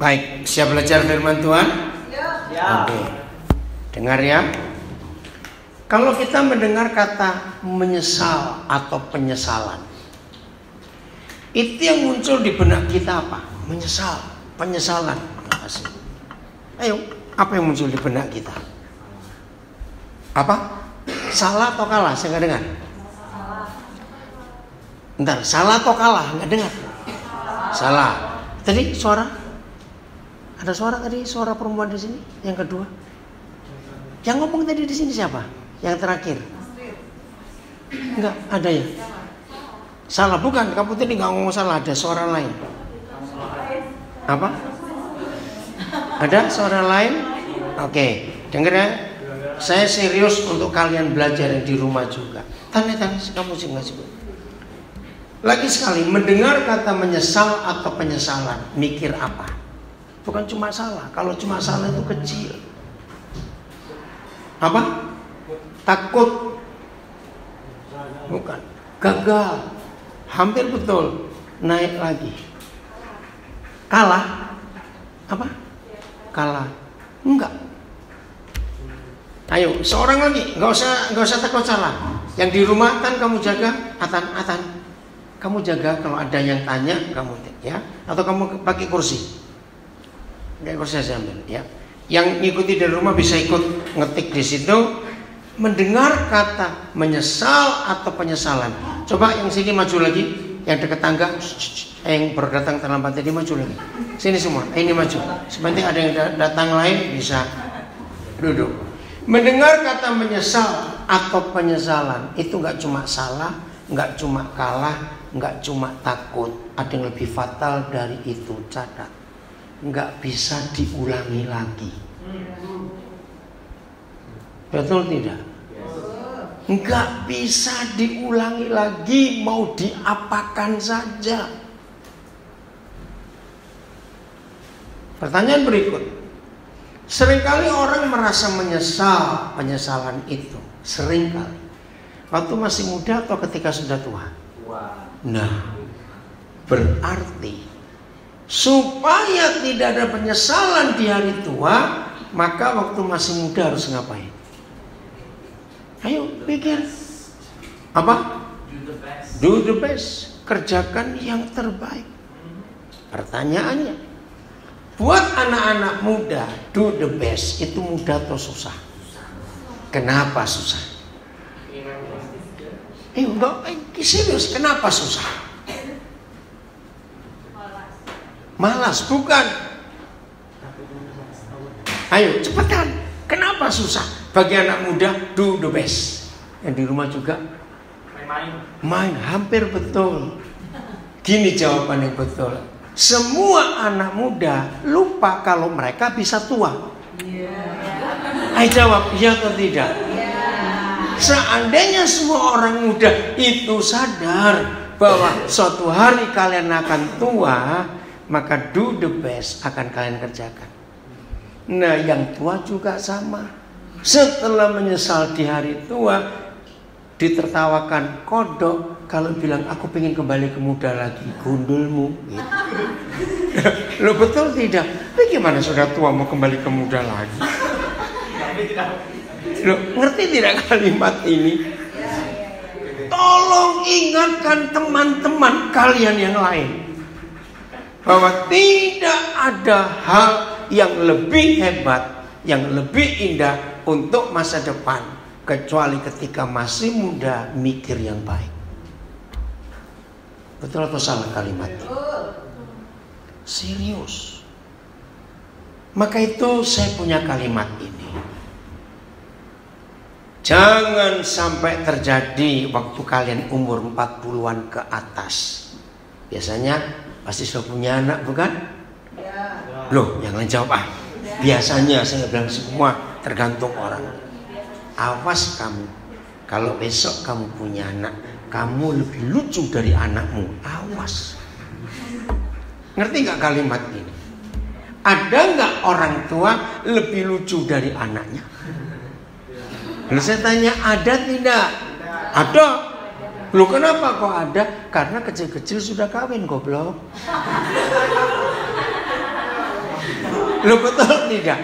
Baik, siap belajar firman Tuhan? Ya. Oke. Dengar ya. Kalau kita mendengar kata menyesal atau penyesalan, itu yang muncul di benak kita apa? Menyesal, penyesalan. Makasih. Ayo, apa yang muncul di benak kita? Apa? Salah atau kalah? Saya nggak dengar. Bentar, salah atau kalah? Nggak dengar. Salah. Tadi suara? Ada suara tadi, suara perempuan di sini. Yang kedua. Yang ngomong tadi di sini siapa? Yang terakhir. Enggak, ada ya. Salah bukan, kamu tadi nggak ngomong salah, ada suara lain. Apa? Ada suara lain? Oke, denger ya. Saya serius untuk kalian belajar di rumah juga. Tanya-tanya, kamu sih nggak sih? Lagi sekali, mendengar kata menyesal atau penyesalan, mikir apa? Bukan cuma salah. Kalau cuma salah itu kecil. Apa? Takut. Bukan. Gagal. Hampir betul. Naik lagi. Kalah. Apa? Kalah. Enggak. Ayo, seorang lagi, nggak usah nggak usah takut salah. Yang di rumah kan kamu jaga, atan atan. Kamu jaga kalau ada yang tanya kamu ya, atau kamu pakai kursi. Pakai kursi saya ambil ya. Yang ngikuti dari rumah bisa ikut ngetik di situ. Mendengar kata menyesal atau penyesalan. Coba yang sini maju lagi, yang dekat tangga, eh, yang berdatang terlambat tadi maju lagi. Sini semua, eh, ini maju. Sebentar ada yang datang lain bisa duduk. Mendengar kata menyesal atau penyesalan itu nggak cuma salah, nggak cuma kalah, nggak cuma takut. Ada yang lebih fatal dari itu catat. Nggak bisa diulangi lagi. Betul tidak? Nggak bisa diulangi lagi mau diapakan saja. Pertanyaan berikut. Seringkali orang merasa menyesal penyesalan itu. Seringkali. Waktu masih muda atau ketika sudah tua? Nah, berarti supaya tidak ada penyesalan di hari tua, maka waktu masih muda harus ngapain? Ayo pikir. Apa? Do the best. Kerjakan yang terbaik. Pertanyaannya, buat anak-anak muda, do the best itu mudah atau susah? Kenapa susah? Eh, enggak, eh, serius, kenapa susah? Malas, bukan. Ayo, cepetan. Kenapa susah? Bagi anak muda, do the best. Yang di rumah juga Main-main. main, hampir betul. Gini jawaban yang betul. Semua anak muda lupa kalau mereka bisa tua. Ayo jawab, iya atau tidak? Seandainya semua orang muda itu sadar bahwa suatu hari kalian akan tua, maka do the best akan kalian kerjakan. Nah, yang tua juga sama. Setelah menyesal di hari tua, ditertawakan kodok kalau bilang aku pengen kembali ke muda lagi, gundulmu. Lo betul tidak? Bagaimana sudah tua mau kembali ke muda lagi? Loh, ngerti tidak kalimat ini? Tolong ingatkan teman-teman kalian yang lain bahwa tidak ada hal yang lebih hebat, yang lebih indah untuk masa depan kecuali ketika masih muda mikir yang baik. Betul atau salah kalimatnya? Serius. Maka itu saya punya kalimat ini. Jangan sampai terjadi waktu kalian umur 40-an ke atas. Biasanya pasti sudah punya anak bukan? Loh, yang lain jawab ah. Biasanya saya bilang semua tergantung orang. Awas kamu. Kalau besok kamu punya anak, kamu lebih lucu dari anakmu. Awas. Ngerti nggak kalimat ini? Ada nggak orang tua lebih lucu dari anaknya? Lalu saya tanya, ada tidak? Ada. Lu kenapa kok ada? Karena kecil-kecil sudah kawin goblok. Lo betul tidak?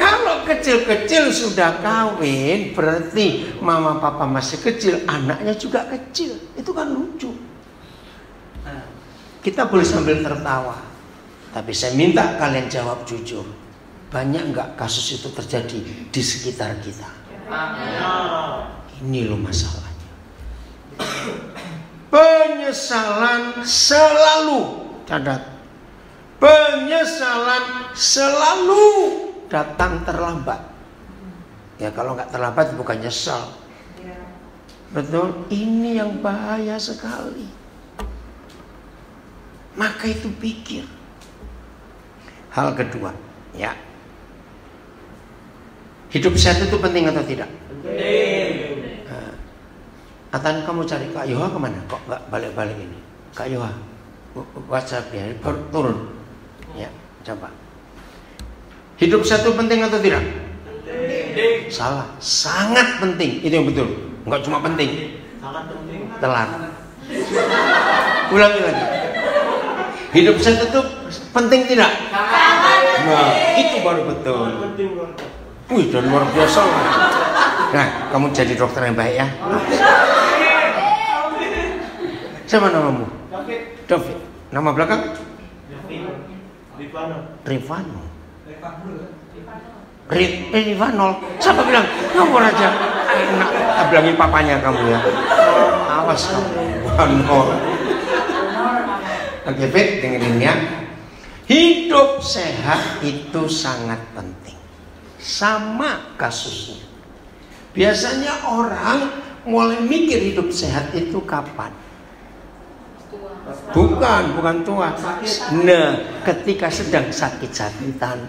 Kalau kecil-kecil sudah kawin, berarti mama papa masih kecil, anaknya juga kecil. Itu kan lucu. Kita boleh sambil tertawa. Tapi saya minta kalian jawab jujur. Banyak nggak kasus itu terjadi di sekitar kita? Ini loh masalahnya. Penyesalan selalu catat. Penyesalan selalu datang terlambat. Ya kalau nggak terlambat bukan nyesal. Betul, ini yang bahaya sekali. Maka itu pikir. Hal kedua, ya. Hidup sehat itu penting atau tidak? Penting. Atan kamu cari Kak Yoha ke mana? Kok nggak balik-balik ini? Kak Yoha, WhatsApp ya, baru turun. Ya, coba. Hidup sehat itu penting atau tidak? Penting. Salah, sangat penting. Itu yang betul. Enggak cuma penting, Sangat penting. telat. Ulangi lagi. Hidup sehat itu penting tidak? Nah, itu baru betul. Wih, dan luar biasa. Nah, kamu jadi dokter yang baik ya. Siapa namamu? David. David. Nama belakang? David. Rifano. Rivano. Ri eh. Siapa bilang? Kamu aja. Enak. Bilangin papanya kamu ya. Awas kamu. Rivanol. Oke, Fit, dengerin ya. Hidup sehat itu sangat penting. Sama kasusnya. Biasanya orang mulai mikir hidup sehat itu kapan? Bukan, bukan tua. Nah, ketika sedang sakit-sakitan,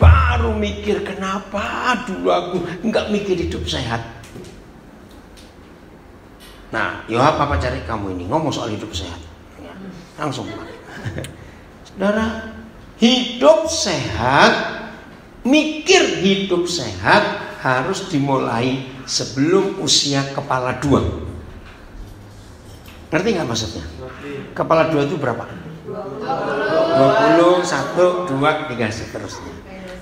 baru mikir kenapa dulu aku nggak mikir hidup sehat. Nah, Yoha papa cari kamu ini ngomong soal hidup sehat. Ya, langsung. Saudara, hidup sehat, mikir hidup sehat harus dimulai sebelum usia kepala dua. Ngerti nggak maksudnya? Kepala dua itu berapa? 20, 1, 2, 3 seterusnya.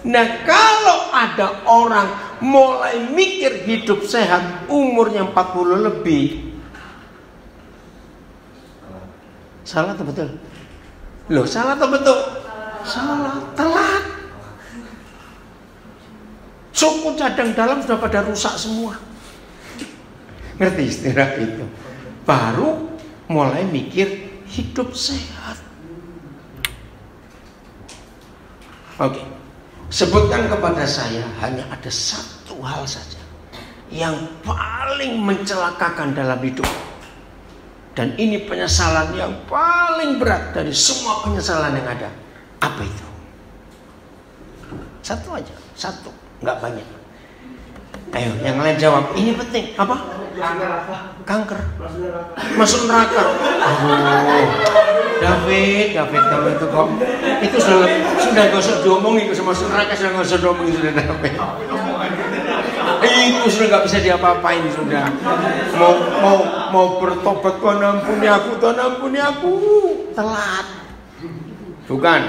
Nah kalau ada orang mulai mikir hidup sehat umurnya 40 lebih Salah atau betul? Loh salah atau betul? Salah, telat Suku cadang dalam sudah pada rusak semua Ngerti istilah itu? Baru mulai mikir hidup sehat Oke Sebutkan kepada saya hanya ada satu hal saja yang paling mencelakakan dalam hidup. Dan ini penyesalan yang paling berat dari semua penyesalan yang ada. Apa itu? Satu aja, satu, nggak banyak. Ayo, yang lain jawab. Ini penting. Apa? Kanker. Masuk neraka. Aduh. David, David kamu itu kok itu sudah sudah gak usah diomongin itu sama masuk neraka sudah gak usah diomongin sudah David. Itu sudah nggak bisa diapa-apain sudah. Mau mau mau bertobat Tuhan ampuni aku, Tuhan ampuni aku. Telat. Bukan.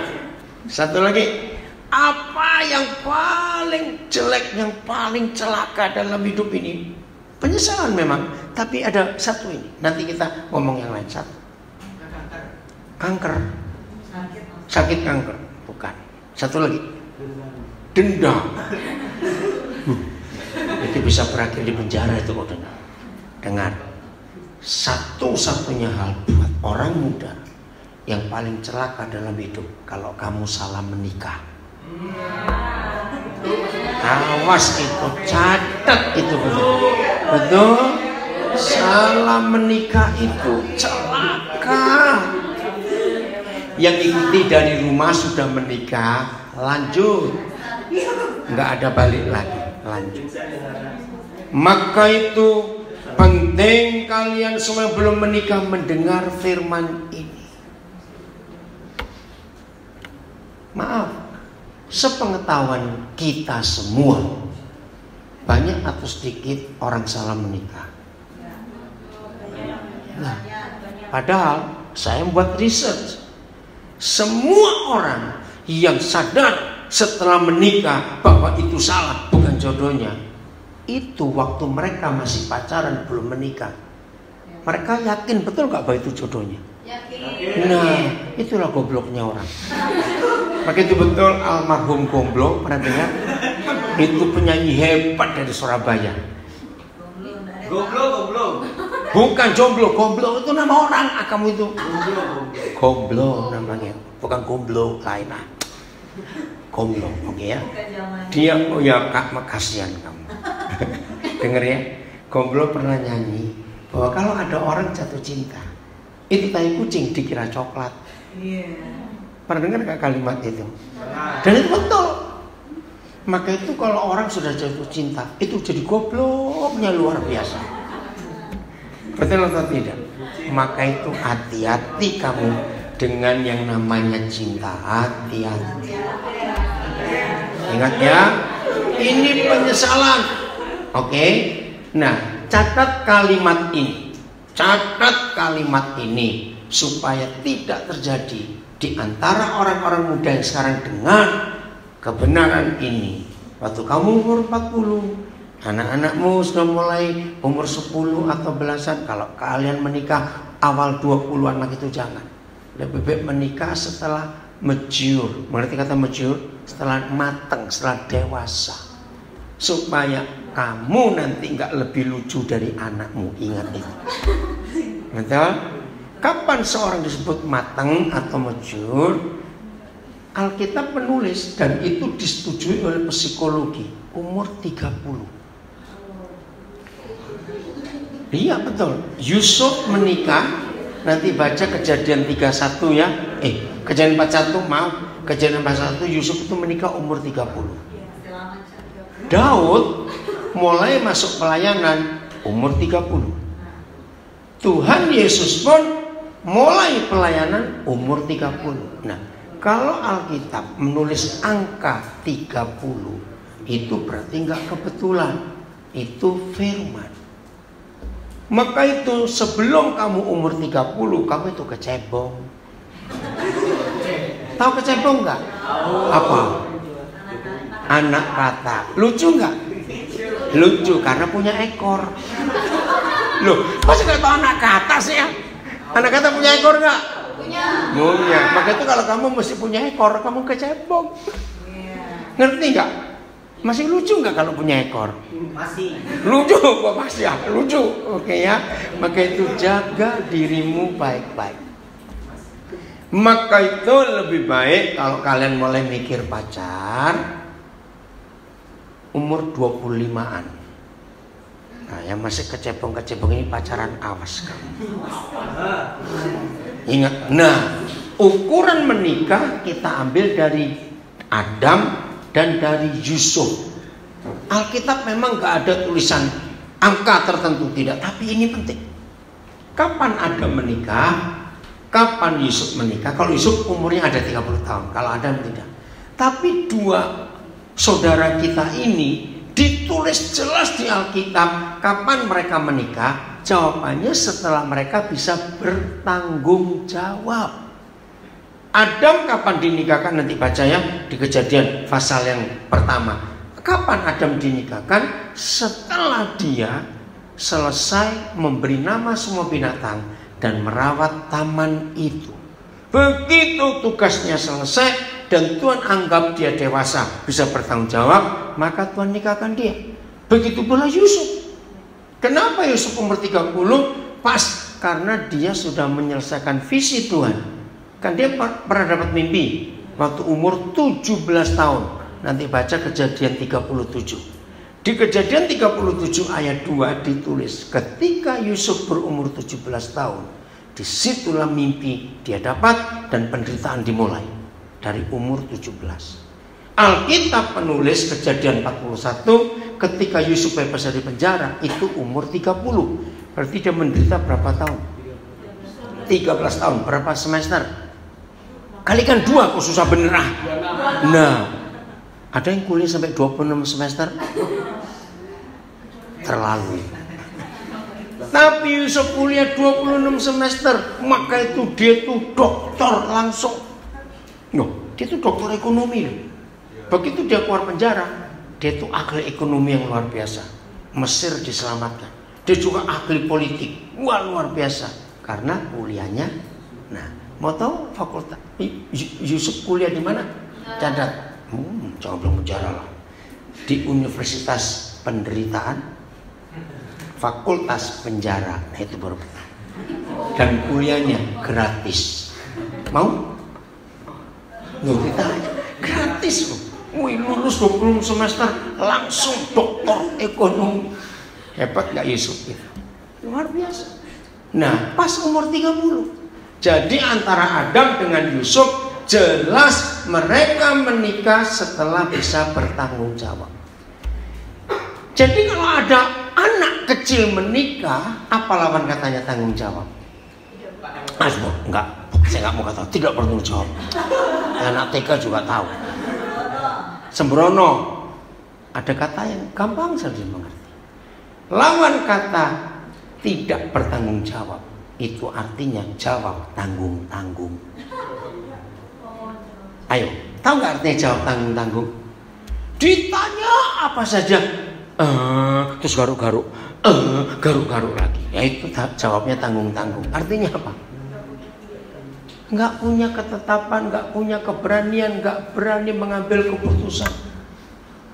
Satu lagi. Apa yang paling jelek, yang paling celaka dalam hidup ini? Penyesalan memang, tapi ada satu ini. Nanti kita ngomong yang lain satu. Kanker. Sakit kanker, bukan. Satu lagi. Dendam. Itu bisa berakhir di penjara itu kok dengar. Dengar. Satu-satunya hal buat orang muda yang paling celaka dalam hidup kalau kamu salah menikah. Awas itu catat itu betul. Betul. Salah menikah itu celaka. Yang ikuti dari rumah sudah menikah, lanjut. Nggak ada balik lagi, lanjut. Maka itu penting kalian semua belum menikah mendengar firman ini. Maaf, sepengetahuan kita semua banyak atau sedikit orang salah menikah. Nah, padahal saya membuat research. Semua orang yang sadar setelah menikah bahwa itu salah, bukan jodohnya. Itu waktu mereka masih pacaran belum menikah. Mereka yakin betul gak bahwa itu jodohnya? Nah, itulah gobloknya orang. Maka itu betul almarhum goblok pernah dengar? Itu penyanyi hebat dari Surabaya. Goblok, goblok. Bukan jomblo, goblok itu nama orang. Ah, kamu itu Goblok, goblok. namanya, bukan gomblo lain ah. Gomblo, oke ya. Dia oh ya kak, makasihan kamu. Dengar ya, gomblo pernah nyanyi bahwa kalau ada orang jatuh cinta, itu tai kucing dikira coklat. Pernah dengar gak kalimat itu? Dan itu betul. Maka itu kalau orang sudah jatuh cinta, itu jadi gobloknya luar biasa. Betul atau tidak? Maka itu hati-hati kamu dengan yang namanya cinta. Hati-hati. Ingat ya, ini penyesalan. Oke? Nah, catat kalimat ini. Catat kalimat ini supaya tidak terjadi di antara orang-orang muda yang sekarang dengar kebenaran ini. Waktu kamu umur 40, anak-anakmu sudah mulai umur 10 atau belasan, kalau kalian menikah awal 20-an maka itu jangan. Lebih baik menikah setelah mature. Mengerti kata mature? Setelah matang, setelah dewasa. Supaya kamu nanti nggak lebih lucu dari anakmu. Ingat itu. Betul? Kapan seorang disebut matang atau mature? Alkitab menulis dan itu disetujui oleh psikologi umur 30. Iya betul. Yusuf menikah nanti baca kejadian 31 ya. Eh, kejadian 41 maaf, kejadian 41 Yusuf itu menikah umur 30. Daud mulai masuk pelayanan umur 30. Tuhan Yesus pun mulai pelayanan umur 30. Kalau Alkitab menulis angka 30 itu berarti nggak kebetulan. Itu firman. Maka itu sebelum kamu umur 30 kamu itu kecebong. Tahu kecebong nggak? Apa? Anak kata. Lucu nggak? Lucu karena punya ekor. Loh, masa nggak tahu anak kata sih ya? Anak kata punya ekor nggak? Punya. Maka itu kalau kamu mesti punya ekor, kamu kecebong. Ngerti nggak? Masih lucu nggak kalau punya ekor? Masih. Lucu, kok masih ya? Lucu, oke ya. Maka itu jaga dirimu baik-baik. Maka itu lebih baik kalau kalian mulai mikir pacar umur 25-an. Nah, yang masih kecebong-kecebong ini pacaran awas kamu. Ingat, nah ukuran menikah kita ambil dari Adam dan dari Yusuf. Alkitab memang gak ada tulisan angka tertentu tidak, tapi ini penting. Kapan Adam menikah? Kapan Yusuf menikah? Kalau Yusuf umurnya ada 30 tahun, kalau Adam tidak. Tapi dua saudara kita ini ditulis jelas di Alkitab kapan mereka menikah. Jawabannya setelah mereka bisa bertanggung jawab. Adam kapan dinikahkan nanti baca ya di kejadian pasal yang pertama. Kapan Adam dinikahkan? Setelah dia selesai memberi nama semua binatang dan merawat taman itu. Begitu tugasnya selesai dan Tuhan anggap dia dewasa bisa bertanggung jawab, maka Tuhan nikahkan dia. Begitu pula Yusuf. Kenapa Yusuf umur 30? Pas karena dia sudah menyelesaikan visi Tuhan. Kan dia pernah dapat mimpi waktu umur 17 tahun. Nanti baca kejadian 37. Di kejadian 37 ayat 2 ditulis ketika Yusuf berumur 17 tahun. Di situlah mimpi dia dapat dan penderitaan dimulai dari umur 17. Alkitab penulis kejadian 41 ketika Yusuf bebas dari penjara itu umur 30. Berarti dia menderita berapa tahun? 13 tahun, berapa semester? Kalikan dua kok susah bener ah. Nah, ada yang kuliah sampai 26 semester? Terlalu. Tapi Yusuf kuliah 26 semester, maka itu dia tuh doktor langsung. No, dia itu dokter ekonomi loh. Begitu dia keluar penjara, dia itu ahli ekonomi yang luar biasa. Mesir diselamatkan. Dia juga ahli politik. Wah luar biasa. Karena kuliahnya. Nah, mau tahu fakultas Yusuf kuliah di mana? Cadat. Hmm, jangan bilang penjara lah. Di Universitas Penderitaan, Fakultas Penjara. Nah itu baru betul. Dan kuliahnya gratis. Mau? Loh kita gratis loh. Wih lulus 20 semester langsung doktor ekonomi. Hebat gak Yusuf itu? Luar biasa. Nah pas umur 30. Jadi antara Adam dengan Yusuf jelas mereka menikah setelah bisa bertanggung jawab. Jadi kalau ada anak kecil menikah, apa lawan katanya tanggung jawab? Mas, enggak, saya nggak mau kata tidak bertanggung jawab. Anak TK juga tahu sembrono. Ada kata yang gampang saja mengerti. Lawan kata tidak bertanggung jawab itu artinya jawab tanggung-tanggung. Ayo, tahu nggak artinya jawab tanggung-tanggung? Ditanya apa saja, uh, terus garuk-garuk, uh, garuk-garuk lagi. Ya itu jawabnya tanggung-tanggung. Artinya apa? Nggak punya ketetapan, nggak punya keberanian, nggak berani mengambil keputusan,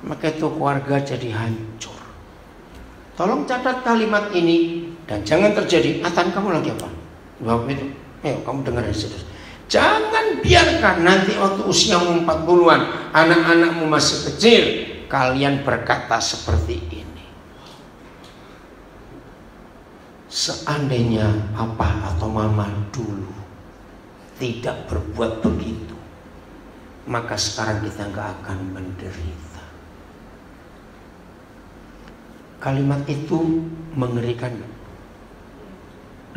maka itu keluarga jadi hancur. Tolong catat kalimat ini dan jangan terjadi. Atan kamu lagi apa? Bapak itu, ayo kamu dengar situ. Jangan biarkan nanti waktu usiamu 40-an, anak-anakmu masih kecil, kalian berkata seperti ini. Seandainya papa atau mama dulu tidak berbuat begitu, maka sekarang kita nggak akan menderita. Kalimat itu mengerikan.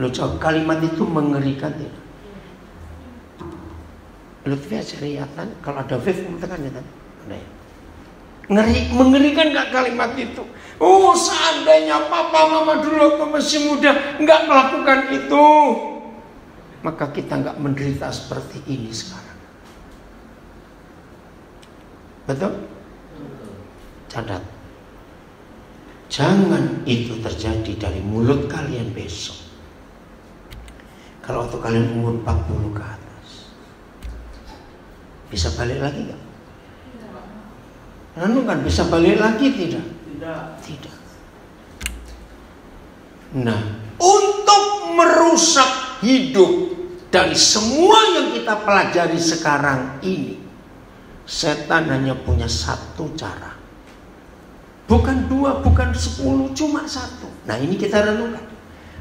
Lo coba kalimat itu mengerikan tidak? Lutfi syariatan kalau ada Viv tekan ya. Ngeri, mengerikan nggak kalimat itu? Oh seandainya papa mama dulu masih muda nggak melakukan itu, maka kita nggak menderita seperti ini sekarang. Betul? Catat. Jangan itu terjadi dari mulut kalian besok. Kalau waktu kalian umur 40 ke atas. Bisa balik lagi nggak? Lalu kan bisa balik lagi tidak? Tidak. Tidak. Nah, untuk merusak hidup dari semua yang kita pelajari sekarang ini setan hanya punya satu cara. Bukan dua bukan sepuluh cuma satu. Nah ini kita renungkan.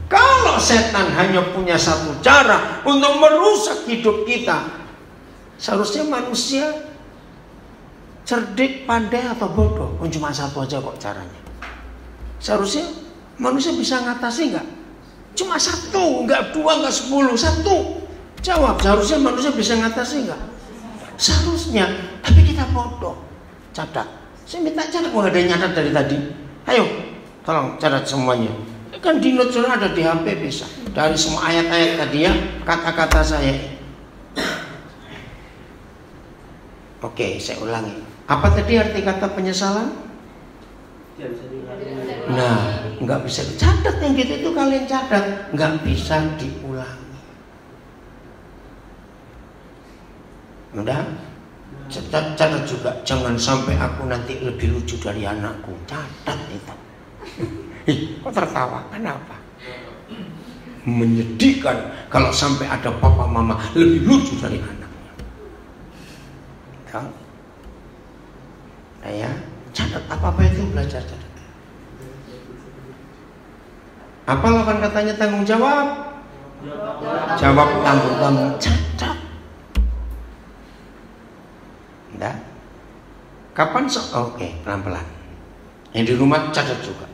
Kalau setan hanya punya satu cara untuk merusak hidup kita seharusnya manusia cerdik pandai atau bodoh. Oh, cuma satu aja kok caranya. Seharusnya manusia bisa ngatasi nggak Cuma satu, enggak dua, enggak sepuluh, satu. Jawab, seharusnya manusia bisa ngatasi enggak? Seharusnya, tapi kita bodoh. Catat. Saya minta catat, mau ada nyatat dari tadi. Ayo, tolong catat semuanya. Kan di note ada di HP bisa. Dari semua ayat-ayat tadi ya, kata-kata saya. Oke, saya ulangi. Apa tadi arti kata penyesalan? Nah, nggak bisa dicatat yang gitu itu kalian catat, nggak bisa diulangi. Udah? Catat, catat juga, jangan sampai aku nanti lebih lucu dari anakku. Catat itu. Kok tertawa? Kenapa? Menyedihkan kalau sampai ada papa mama lebih lucu dari anaknya. Tahu? Nah ya, catat apa-apa itu belajar catat. Apa lawan katanya tanggung jawab? Jawab tanggung-tanggung cacat. Enggak? Kapan so? Oke, okay, pelan-pelan. Yang di rumah catat juga.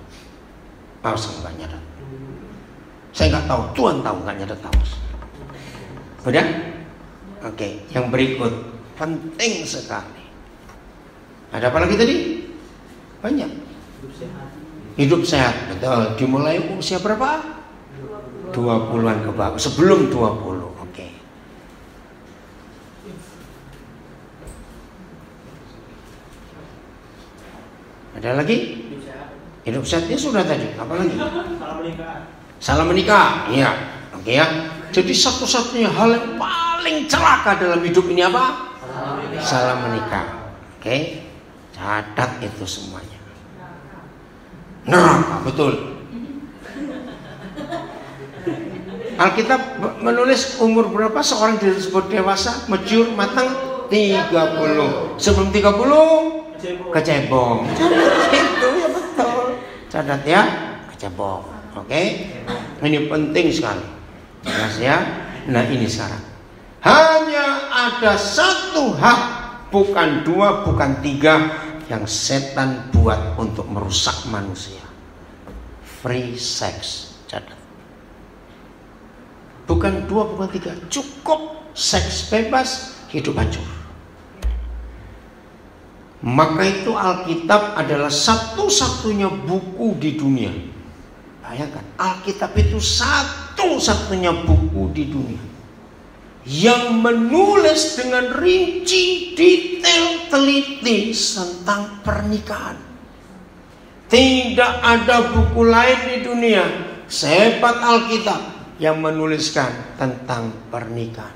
Paus enggak nyadat. Saya nggak tahu, Tuhan tahu nggak nyadat tahu. Udah? Oke, okay, yang berikut penting sekali. Ada apa lagi tadi? Banyak. Hidup sehat. Hidup sehat, betul. Dimulai usia berapa? 20-an ke bawah. Sebelum 20. Oke. Okay. Ada lagi? Hidup sehat ya sudah tadi. Apa lagi? Salam menikah. Salam menikah. Iya. Oke okay, ya. Jadi satu-satunya hal yang paling celaka dalam hidup ini apa? salah menikah. Salam menikah. Oke. Okay. Catat itu semuanya. Neraka, betul. Alkitab menulis umur berapa seorang disebut dewasa, mature, matang? 30. Sebelum 30 kecebong. Itu ya betul. Catat ya, kecebong. Oke. Ini penting sekali. Jelas ya. Nah, ini syarat. Hanya ada satu hak, bukan dua, bukan tiga yang setan buat untuk merusak manusia. Free sex. Catat. Bukan dua, bukan tiga. Cukup seks bebas, hidup hancur. Maka itu Alkitab adalah satu-satunya buku di dunia. Bayangkan, Alkitab itu satu-satunya buku di dunia yang menulis dengan rinci, detail, teliti tentang pernikahan. Tidak ada buku lain di dunia sehebat Alkitab yang menuliskan tentang pernikahan.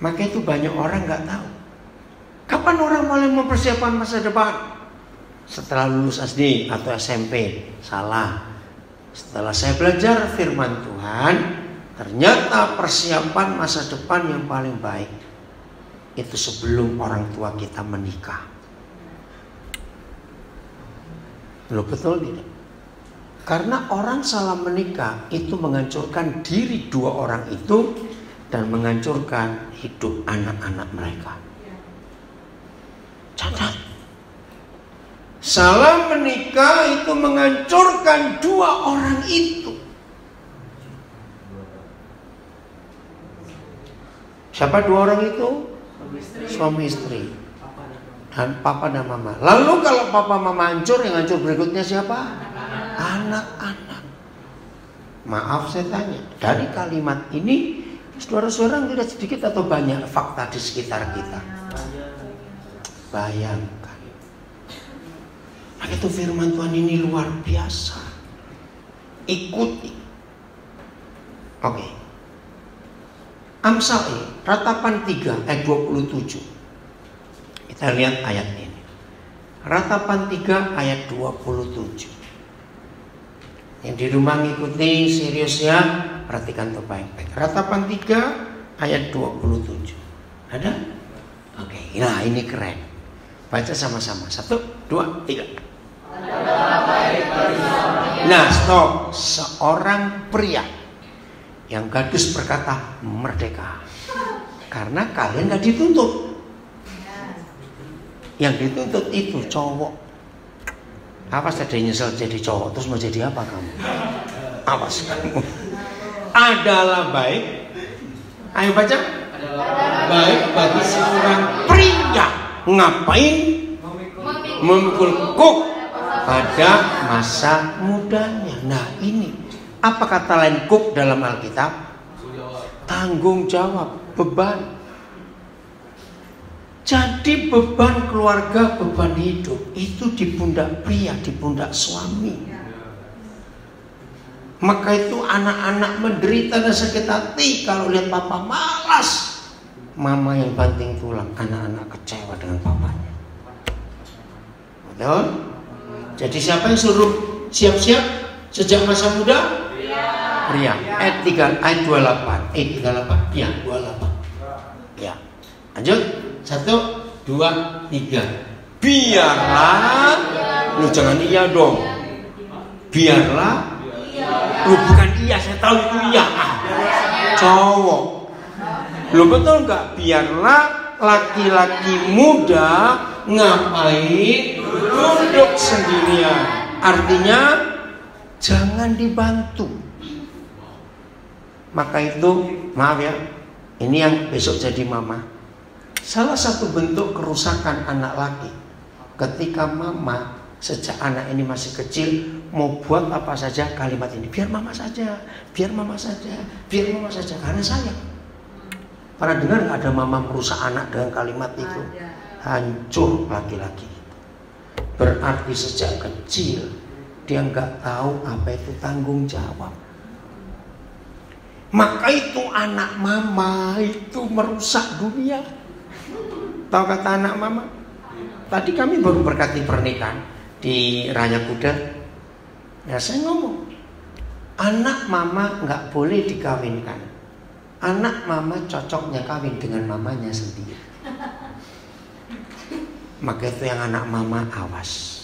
Maka itu banyak orang nggak tahu. Kapan orang mulai mempersiapkan masa depan? Setelah lulus SD atau SMP? Salah. Setelah saya belajar firman Tuhan, ternyata persiapan masa depan yang paling baik itu sebelum orang tua kita menikah. Lo betul tidak? Karena orang salah menikah itu menghancurkan diri dua orang itu dan menghancurkan hidup anak-anak mereka. Catat. Salah menikah itu menghancurkan dua orang itu. Siapa dua orang itu? Suami istri. Dan papa dan mama. Lalu kalau papa mama hancur, yang hancur berikutnya siapa? Anak-anak. Maaf saya tanya, dari kalimat ini saudara-saudara tidak sedikit atau banyak fakta di sekitar kita? Bayangkan. Maka itu firman Tuhan ini luar biasa. Ikuti. Oke. Amsal ini, ratapan 3 ayat 27. Kita lihat ayat ini. Ratapan 3 ayat 27. Yang di rumah ngikuti serius ya, perhatikan tuh baik-baik. Ratapan 3 ayat 27. Ada? Oke, nah ini keren. Baca sama-sama. Satu, dua, tiga. Nah, stop. Seorang pria yang gadis berkata merdeka. Karena kalian gak dituntut. Yang dituntut itu cowok. Apa saja nyesel jadi cowok terus mau jadi apa kamu? Awas kamu. Adalah baik. Ayo baca. Baik bagi seorang pria ngapain memikul kuk pada masa mudanya. Nah ini apa kata lain kuk dalam Alkitab? Tanggung jawab, beban. Jadi beban keluarga, beban hidup itu di pundak pria, di pundak suami. Maka itu anak-anak menderita dan sakit hati kalau lihat papa malas. Mama yang banting tulang, anak-anak kecewa dengan papanya. Betul? Jadi siapa yang suruh siap-siap sejak masa muda? Pria. Ayat 3, ayat 28. Eh 38. Ya, 28. Ya. Lanjut. Satu, dua, tiga. Biarlah. Lu jangan iya dong. Biarlah. Lu bukan iya, saya tahu itu iya. Ah, cowok. Lu betul nggak? Biarlah laki-laki muda ngapain duduk sendirian. Artinya jangan dibantu. Maka itu maaf ya, ini yang besok jadi mama. Salah satu bentuk kerusakan anak laki ketika mama sejak anak ini masih kecil mau buat apa saja kalimat ini biar mama saja, biar mama saja, biar mama saja karena sayang. Pernah dengar nggak ada mama merusak anak dengan kalimat itu? Hancur laki-laki. Berarti sejak kecil dia nggak tahu apa itu tanggung jawab. Maka itu anak mama itu merusak dunia. Tahu kata anak mama? Tadi kami baru berkati pernikahan di Raya Kuda. Ya saya ngomong, anak mama nggak boleh dikawinkan. Anak mama cocoknya kawin dengan mamanya sendiri. Maka itu yang anak mama awas.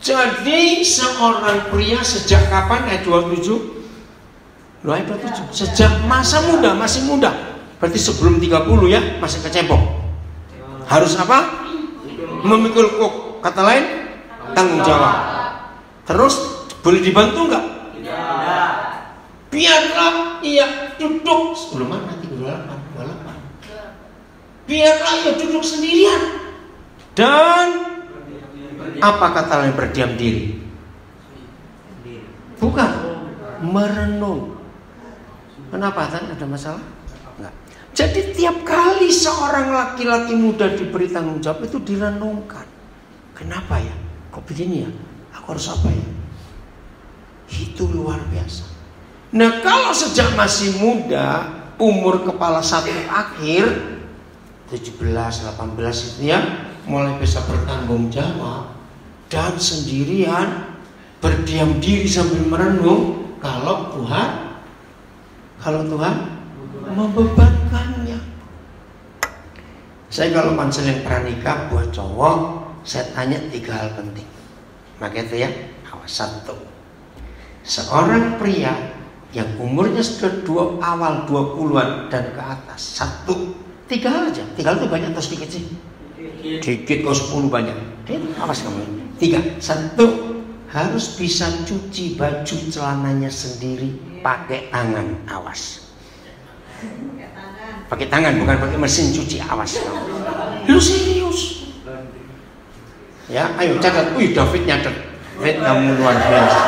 Jadi seorang pria sejak kapan ayat 27? Loh ayat 27 Sejak masa muda, masih muda Berarti sebelum 30 ya, masih kecempok Harus apa? Memikul kok Kata lain, tanggung jawab Terus, boleh dibantu nggak? Biarlah ia duduk Sebelum mana? 38, 28 Biarlah ia duduk sendirian Dan apa kata lain berdiam diri? Bukan merenung. Kenapa kan ada masalah? Enggak. Jadi tiap kali seorang laki-laki muda diberi tanggung jawab itu direnungkan. Kenapa ya? Kok begini ya? Aku harus apa ya? Itu luar biasa. Nah kalau sejak masih muda, umur kepala satu akhir, 17, 18 itu ya, mulai bisa bertanggung jawab dan sendirian berdiam diri sambil merenung kalau Tuhan kalau Tuhan membebankannya. Saya kalau konseling pranikah buat cowok, saya tanya tiga hal penting. Maka itu ya, awas satu. Seorang pria yang umurnya sudah dua awal 20-an dan ke atas, satu, tiga hal aja. Tiga hal itu banyak atau sedikit sih? Dikit kok sepuluh banyak. Awas kamu. Tiga, satu harus bisa cuci baju celananya sendiri pakai tangan, awas. Pakai tangan bukan pakai mesin cuci, awas Lu serius? Ya, ayo catat. Wih, David nyatet. David kamu luar biasa.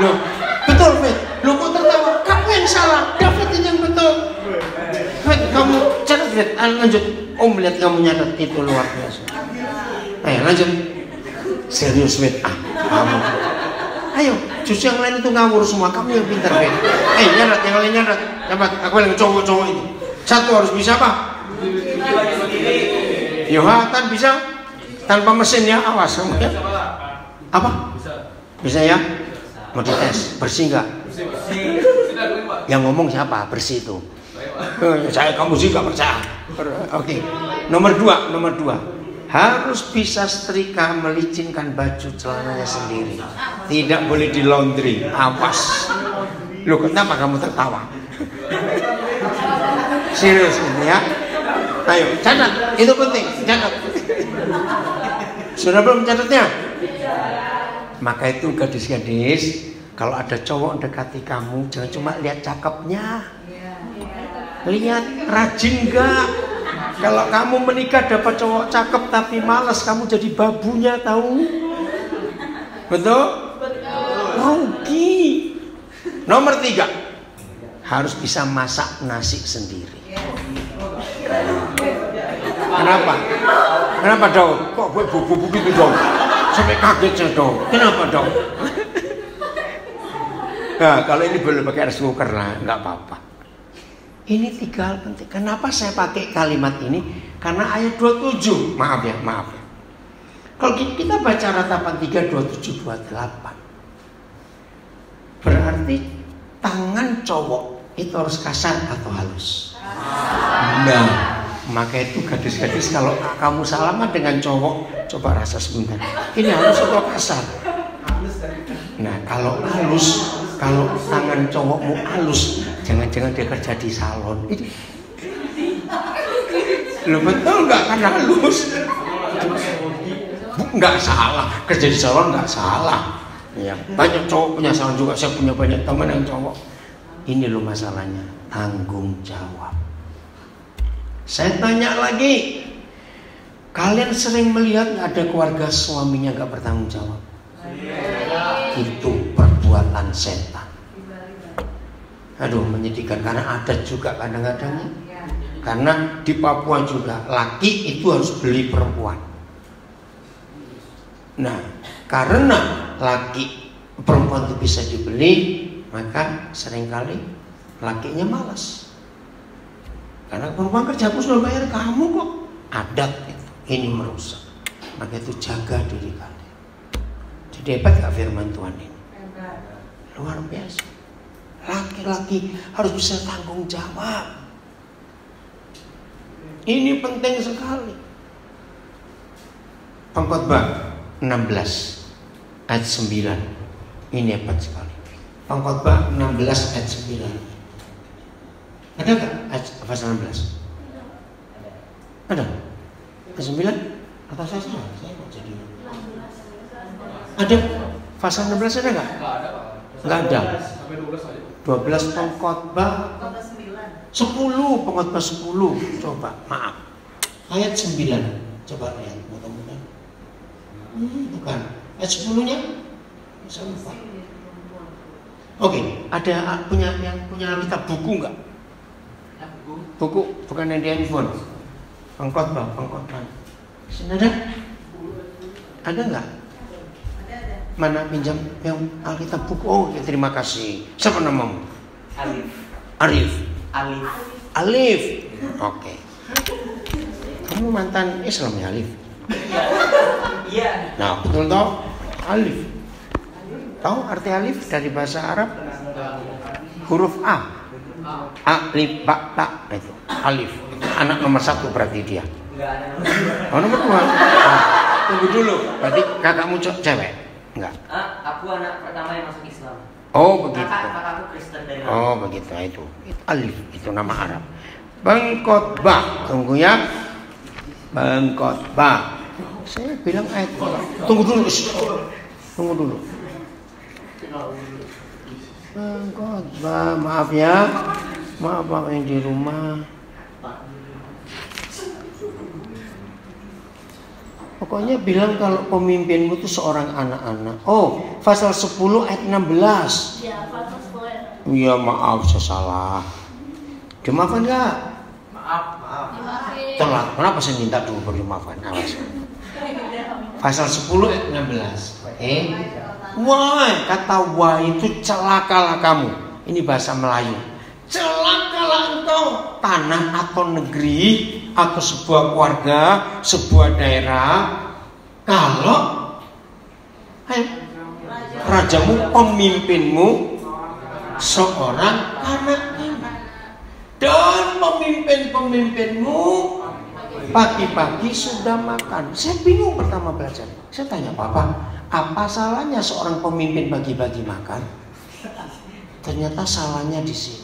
Lo, betul David. Lo kok tertawa? Kamu yang salah. David yang betul. David, kamu catat David. Lanjut. Om lihat kamu nyatet itu luar biasa. Ayo lanjut. Serius, Bet. Ah. Ayo, justru yang lain itu ngawur semua. Kamu yang pintar, Bet. Eh, nyarat, yang lain nyarat. Dapat, aku yang cowok-cowok itu. Satu harus bisa apa? Yohatan bisa tanpa mesin ya, awas kamu ya. Apa? Bisa ya? Mau dites, bersih nggak? Yang ngomong siapa? Bersih itu. Saya kamu nggak percaya. Oke. Nomor dua, nomor dua harus bisa setrika melicinkan baju celananya sendiri. Tidak boleh di laundry. Awas. Loh kenapa kamu tertawa? Serius ini ya. Ayo, catat. Itu penting. Catat. Sudah belum catatnya? Maka itu gadis-gadis, kalau ada cowok dekati kamu, jangan cuma lihat cakepnya. Lihat rajin gak? Kalau kamu menikah dapat cowok cakep tapi males, kamu jadi babunya tahu? Betul? Rugi. Nomor tiga, harus bisa masak nasi sendiri. Kenapa? Kenapa dong? Kok gue bubu-bubu gitu dong? Sampai kaget saya dong. Kenapa dong? Nah, kalau ini boleh pakai rice cooker lah, nggak apa-apa. Ini tiga hal penting. Kenapa saya pakai kalimat ini? Karena ayat 27. Maaf ya, maaf ya. Kalau kita baca ratapan 3, 27, 28. Berarti tangan cowok itu harus kasar atau halus. Nah, maka itu gadis-gadis kalau kamu salaman dengan cowok, coba rasa sebentar. Ini halus atau kasar? Nah, kalau halus, kalau tangan cowokmu halus, Jangan-jangan dia kerja di salon. Ini Lo betul nggak kan halus? Nggak salah, kerja di salon nggak salah. Ya, banyak cowok punya salon juga. Saya punya banyak teman yang cowok. Ini lo masalahnya, tanggung jawab. Saya tanya lagi, kalian sering melihat ada keluarga suaminya nggak bertanggung jawab? Itu perbuatan setan. Aduh menyedihkan karena ada juga kadang-kadang Karena di Papua juga laki itu harus beli perempuan. Nah, karena laki perempuan itu bisa dibeli, maka sering kali lakinya malas. Karena perempuan kerja aku sudah bayar kamu kok. Adat itu, ini merusak. Maka itu jaga diri kalian. Jadi hebat gak firman Tuhan ini? Luar biasa. Laki-laki harus bisa tanggung jawab. Ini penting sekali. Pengkhotbah 16 ayat 9. Ini hebat sekali. Pengkhotbah 16 ayat 9. Ada nggak ayat pasal 16? Ada? Ayat 9? Atau saya salah? Saya kok jadi Ada? Pasal 16 ada nggak? Enggak ada, Pak. Nggak ada. Sampai 12 aja. 12 pengkhotbah. 10 pengkhotbah 10 coba maaf. Ayat 9 coba lihat mudah-mudahan. Hmm, bukan. Ayat 10 nya saya lupa. Oke ada punya yang punya kitab buku nggak? Buku bukan yang di handphone. Pengkhotbah pengkhotbah. Ada ada nggak mana pinjam yang Alkitab buku oh ya terima kasih siapa namamu Alif. Arif Alif. Alif. Oke. Kamu mantan Islam ya Alif? Iya. Nah betul toh Alif. Tahu arti Alif dari bahasa Arab? Huruf A. Alif, ba, ta itu Alif. Anak nomor satu berarti dia. Oh nomor dua. Nah, tunggu dulu. Berarti kakakmu cewek? Enggak. Ah, aku anak pertama yang masuk Islam. Oh begitu. Kakak, kakakku Kristen dari lama. Oh begitu itu. itu alif itu nama Arab. Bengkotbah tunggu ya. Bengkotbah. Saya bilang ayat tunggu dulu. Tunggu dulu. Bengkotbah maaf ya. Maaf Pak yang di rumah. Pokoknya bilang kalau pemimpinmu itu seorang anak-anak. Oh, pasal 10 ayat 16. Ya, pasal sekolah. Iya maaf saya salah. Dimaafkan nggak? Maaf, maaf. Dimaafin. Telat. Kenapa saya minta dulu baru dimaafkan? Awas. Pasal 10 ayat 16. Eh, wah kata wah itu celakalah kamu. Ini bahasa Melayu. Celakalah engkau tanah atau negeri atau sebuah keluarga, sebuah daerah kalau ayo, rajamu, pemimpinmu seorang anaknya dan pemimpin-pemimpinmu pagi-pagi sudah makan. Saya bingung pertama belajar. Saya tanya papa, apa salahnya seorang pemimpin pagi-pagi makan? Ternyata salahnya di sini.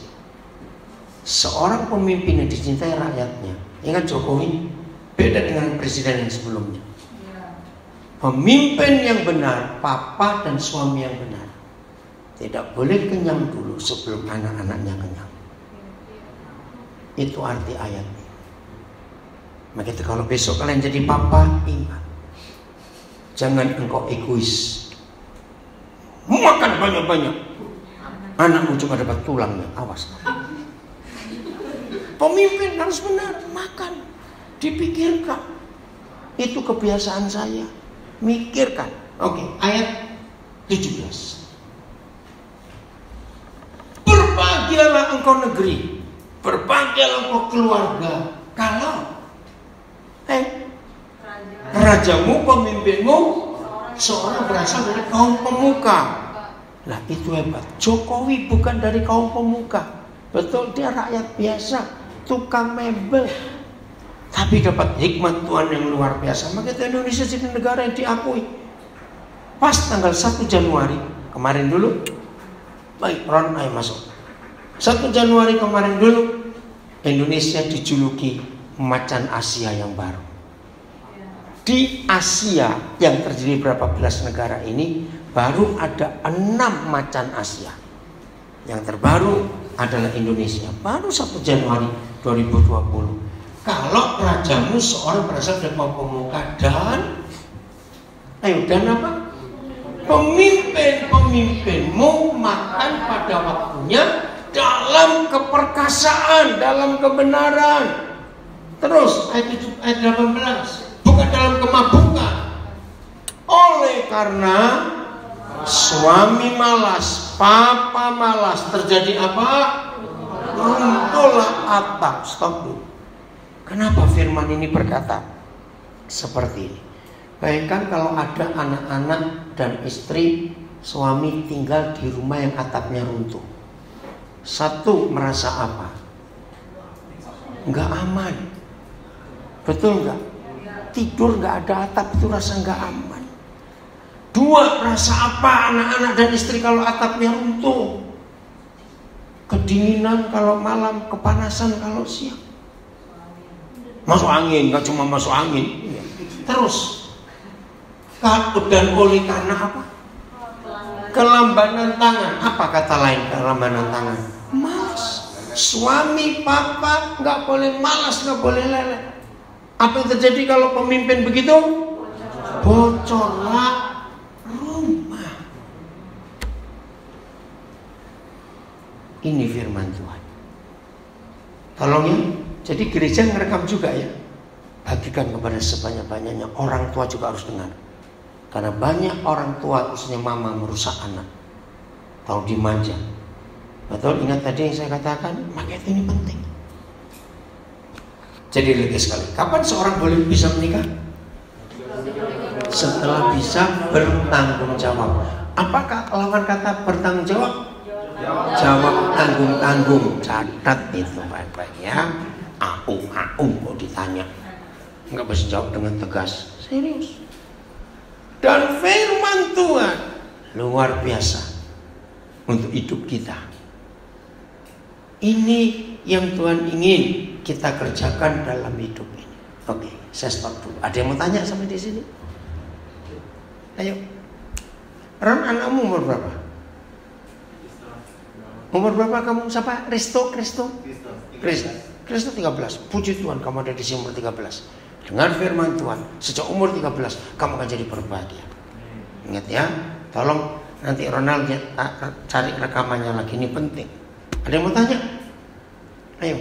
Seorang pemimpin yang dicintai rakyatnya, ingat Jokowi, beda dengan presiden yang sebelumnya. Pemimpin yang benar, papa dan suami yang benar. Tidak boleh kenyang dulu sebelum anak-anaknya kenyang. Itu arti ayatnya. Maka itu kalau besok kalian jadi papa, ingat. Jangan engkau egois. Makan banyak-banyak. Anakmu cuma dapat tulangnya, awas. Pemimpin harus benar, makan. Dipikirkan. Itu kebiasaan saya. Mikirkan. Oke, ayat 17. Berbahagialah engkau negeri. Berbahagialah engkau keluarga. Kalau eh, rajamu, pemimpinmu seorang berasal dari kaum pemuka. Lah itu hebat. Jokowi bukan dari kaum pemuka. Betul dia rakyat biasa, tukang mebel. Tapi dapat hikmat Tuhan yang luar biasa. Maka itu Indonesia jadi negara yang diakui. Pas tanggal 1 Januari kemarin dulu. Baik, Ron ayo masuk. 1 Januari kemarin dulu Indonesia dijuluki macan Asia yang baru. Di Asia yang terdiri berapa belas negara ini baru ada enam macan Asia. Yang terbaru adalah Indonesia. Baru 1 Januari 2020. Kalau rajamu seorang berasal dari pemuka dan ayo dan apa? Pemimpin-pemimpinmu makan pada waktunya dalam keperkasaan, dalam kebenaran. Terus ayat, 7, ayat 18 bukan dalam kemabukan. Oleh karena suami malas, papa malas, terjadi apa? Runtuhlah atap. Stop dulu. Kenapa firman ini berkata seperti ini? Bayangkan kalau ada anak-anak dan istri suami tinggal di rumah yang atapnya runtuh. Satu merasa apa? Enggak aman. Betul enggak? Tidur enggak ada atap itu rasa enggak aman. Dua, rasa apa anak-anak dan istri kalau atapnya runtuh? Kedinginan kalau malam, kepanasan kalau siang. Masuk angin, nggak cuma masuk angin. Terus, dan oleh karena apa? Kelambanan tangan. Apa kata lain kelambanan tangan? Malas. Suami, papa nggak boleh malas, nggak boleh lele. Apa yang terjadi kalau pemimpin begitu? Bocorlah rumah. Ini firman Tuhan. Tolong ya. Jadi gereja ngerekam juga ya. Bagikan kepada sebanyak-banyaknya. Orang tua juga harus dengar. Karena banyak orang tua khususnya mama merusak anak. Tahu dimanja. Betul ingat tadi yang saya katakan, itu ini penting. Jadi lihat sekali, kapan seorang boleh bisa menikah? Setelah bisa bertanggung jawab. Apakah lawan kata bertanggung jawab? Jawab tanggung-tanggung. Catat itu baik-baik ya. Aku, aku mau ditanya. Enggak bisa jawab dengan tegas. Serius. Dan firman Tuhan luar biasa untuk hidup kita. Ini yang Tuhan ingin kita kerjakan dalam hidup ini. Oke, saya stop dulu. Ada yang mau tanya sampai di sini? Ayo. Ron, anakmu umur berapa? Umur berapa kamu? Siapa? Risto, Kristo? Kristo. Kristo 13. Puji Tuhan kamu ada di sini umur 13. Dengan firman Tuhan, sejak umur 13 kamu akan jadi berbahagia. Ingat ya, tolong nanti Ronald cari rekamannya lagi ini penting. Ada yang mau tanya? Ayo.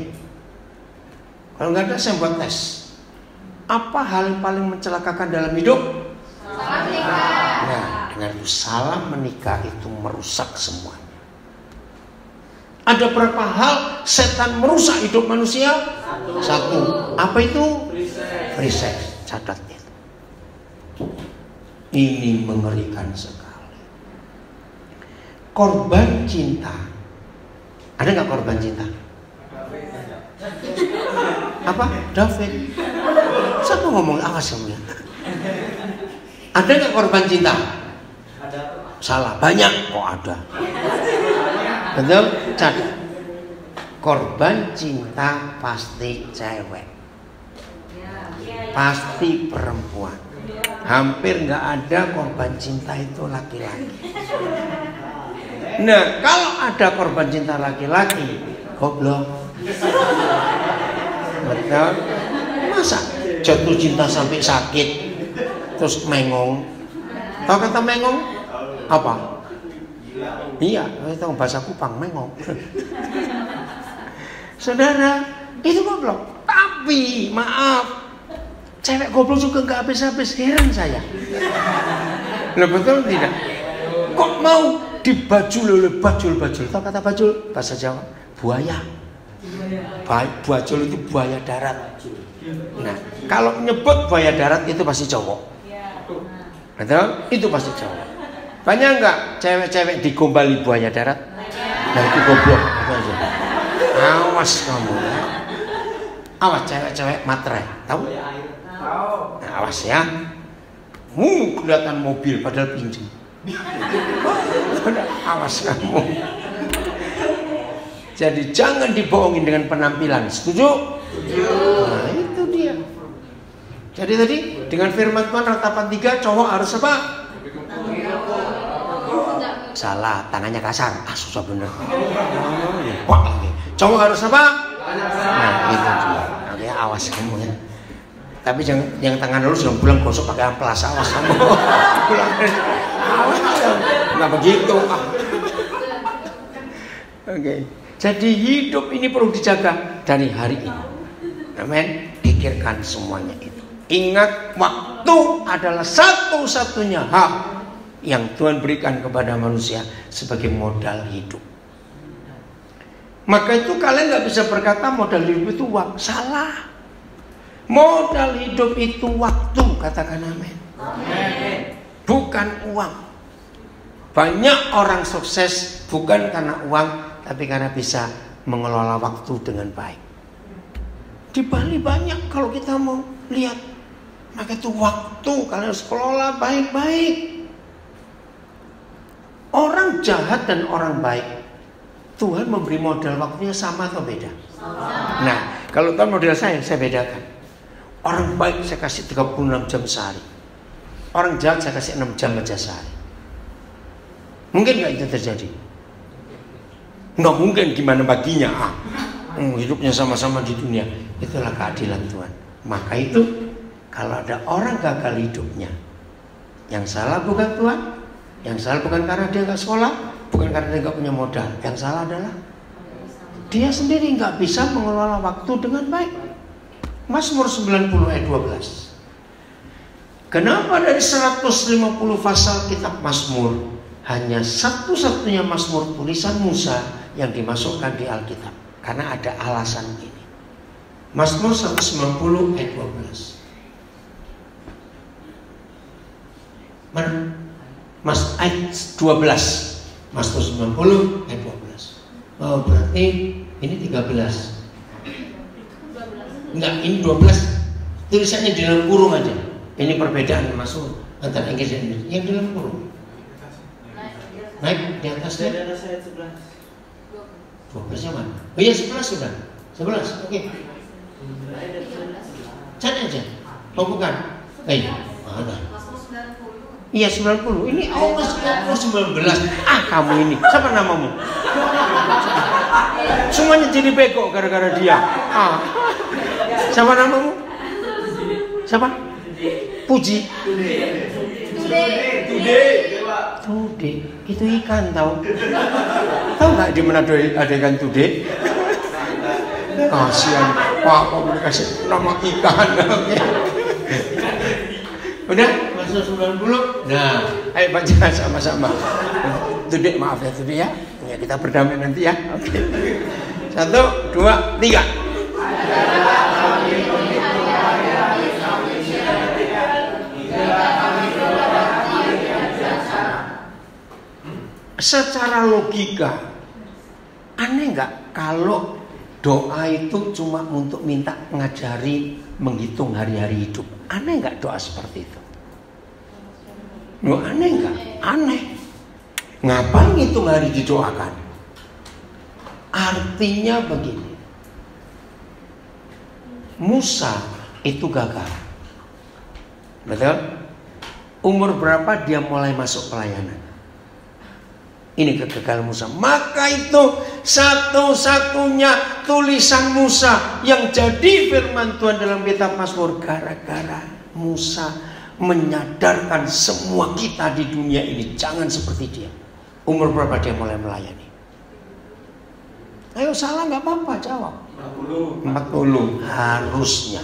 Kalau nggak ada saya buat tes. Apa hal yang paling mencelakakan dalam hidup? Salah menikah. Nah, dengan itu salah menikah itu merusak semuanya. Ada berapa hal setan merusak hidup manusia? Satu. Apa itu? Sex. Catat itu. Ini mengerikan sekali. Korban cinta. Ada nggak korban cinta? Apa? David. Siapa ngomong awas kamu ya? Ada nggak korban cinta? Salah, banyak kok ada. Betul? Catat. Korban cinta pasti cewek. Pasti perempuan. Hampir nggak ada korban cinta itu laki-laki. Nah, kalau ada korban cinta laki-laki, goblok. Betul? Masa jatuh cinta sampai sakit, terus mengong? Tahu kata mengong? Apa? Iya, itu bahasa Kupang mengong. Saudara, itu goblok. Tapi maaf, cewek goblok juga nggak habis-habis. Heran saya. Lah betul tidak? Kok mau dibajul oleh bajul-bajul? Tahu kata bajul? Bahasa Jawa, buaya. Ba- Bajul itu buaya darat. Nah, kalau menyebut buaya darat itu pasti cowok. Betul? Itu pasti cowok. Banyak nggak cewek-cewek digombali buaya darat? Nah itu goblok. Itu aja. Awas kamu. ya. Awas cewek-cewek materai. Tahu? Nah, awas ya. Uh, kelihatan mobil padahal pinjam. awas kamu. Jadi jangan dibohongin dengan penampilan. Setuju? Nah, itu dia. Jadi tadi dengan firman Tuhan ratapan tiga cowok harus apa? Salah, tangannya kasar. Ah susah bener. Wah, lagi. Cowok harus apa? Nah, itu dia. Oke, awas kamu ya. Tapi jangan yang tangan lu sudah pulang gosok pakai amplas awas kamu. pulang. Awas. Nggak begitu. Ah. Oke. Jadi hidup ini perlu dijaga dari hari ini. Amin. Pikirkan semuanya itu. Ingat waktu adalah satu-satunya hak yang Tuhan berikan kepada manusia sebagai modal hidup. Maka itu kalian nggak bisa berkata modal hidup itu uang. Salah. Modal hidup itu waktu, katakan amin. Bukan uang. Banyak orang sukses bukan karena uang, tapi karena bisa mengelola waktu dengan baik. Di Bali banyak kalau kita mau lihat. Maka itu waktu kalian harus kelola baik-baik. Orang jahat dan orang baik Tuhan memberi modal waktunya sama atau beda? Nah, kalau Tuhan model saya, saya bedakan. Orang baik saya kasih 36 jam sehari. Orang jahat saya kasih 6 jam aja sehari. Mungkin nggak itu terjadi? Nggak mungkin gimana baginya. Ah, hmm, hidupnya sama-sama di dunia. Itulah keadilan Tuhan. Maka itu kalau ada orang gagal hidupnya, yang salah bukan Tuhan, yang salah bukan karena dia nggak sekolah, bukan karena dia nggak punya modal. Yang salah adalah dia sendiri nggak bisa mengelola waktu dengan baik. Mazmur 90 ayat 12. Kenapa dari 150 pasal kitab Mazmur hanya satu-satunya Mazmur tulisan Musa yang dimasukkan di Alkitab? Karena ada alasan ini. Mazmur 190 ayat 12. Mana? Mas ayat 12. Mazmur 90 ayat 12. Oh, berarti ini 13. Enggak, ini 12 tulisannya di dalam kurung aja. Ini perbedaan masuk antara Inggris dan Indonesia. Yang di dalam kurung. Naik di atasnya. Ada saya sebelah. 12 yang mana? Oh iya 11 sudah. 11. Oke. Cari aja. Oh bukan. Eh, mana? Iya 90. Ini Allah Allah 19. Ah kamu ini. Siapa namamu? Semuanya jadi bego gara-gara dia. Ah. Siapa namamu? Siapa? Puji. Tude. Itu ikan tahu. Tahu nggak di Manado ada ikan tude? Kasihan. Pak, kok boleh kasih nama ikan? Udah masuk 90. Nah, ayo baca sama-sama. Tude maaf ya Tude ya. Ya kita berdamai nanti ya. Oke. Satu, dua, tiga. Secara logika, aneh nggak kalau doa itu cuma untuk minta ngajari menghitung hari-hari hidup? Aneh nggak doa seperti itu? Lo aneh nggak? Aneh. Ngapain ngitung hari didoakan? Artinya begini. Musa itu gagal. Betul? Umur berapa dia mulai masuk pelayanan? Ini kegagalan Musa. Maka itu satu-satunya tulisan Musa yang jadi firman Tuhan dalam kitab Mazmur gara-gara Musa menyadarkan semua kita di dunia ini jangan seperti dia. Umur berapa dia mulai melayani? Ayo salah nggak apa-apa jawab. 40. 40 harusnya.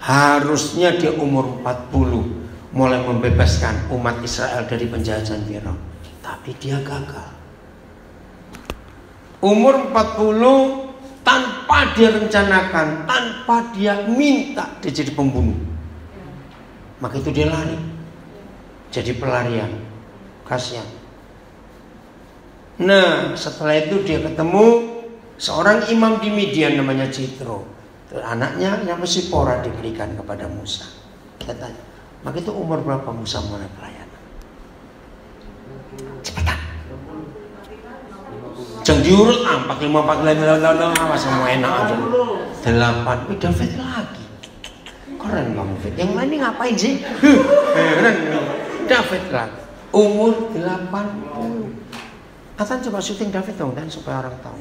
Harusnya dia umur 40 mulai membebaskan umat Israel dari penjajahan Firaun. Tapi dia gagal. Umur 40 tanpa dia rencanakan, tanpa dia minta dia jadi pembunuh. Maka itu dia lari. Jadi pelarian. Kasihan. Nah, setelah itu dia ketemu seorang imam di Midian namanya Citro. Anaknya yang masih pora diberikan kepada Musa. Kita tanya, maka itu umur berapa Musa mulai pelayanan? Cepetan. Jangan diurut ah, 45, 45, 45, apa semua enak aja. Delapan, Wih, David lagi. Keren kamu David. Yang lain ini ngapain sih? Keren. David lagi. Umur 80. Atan coba syuting David dong dan supaya orang tahu.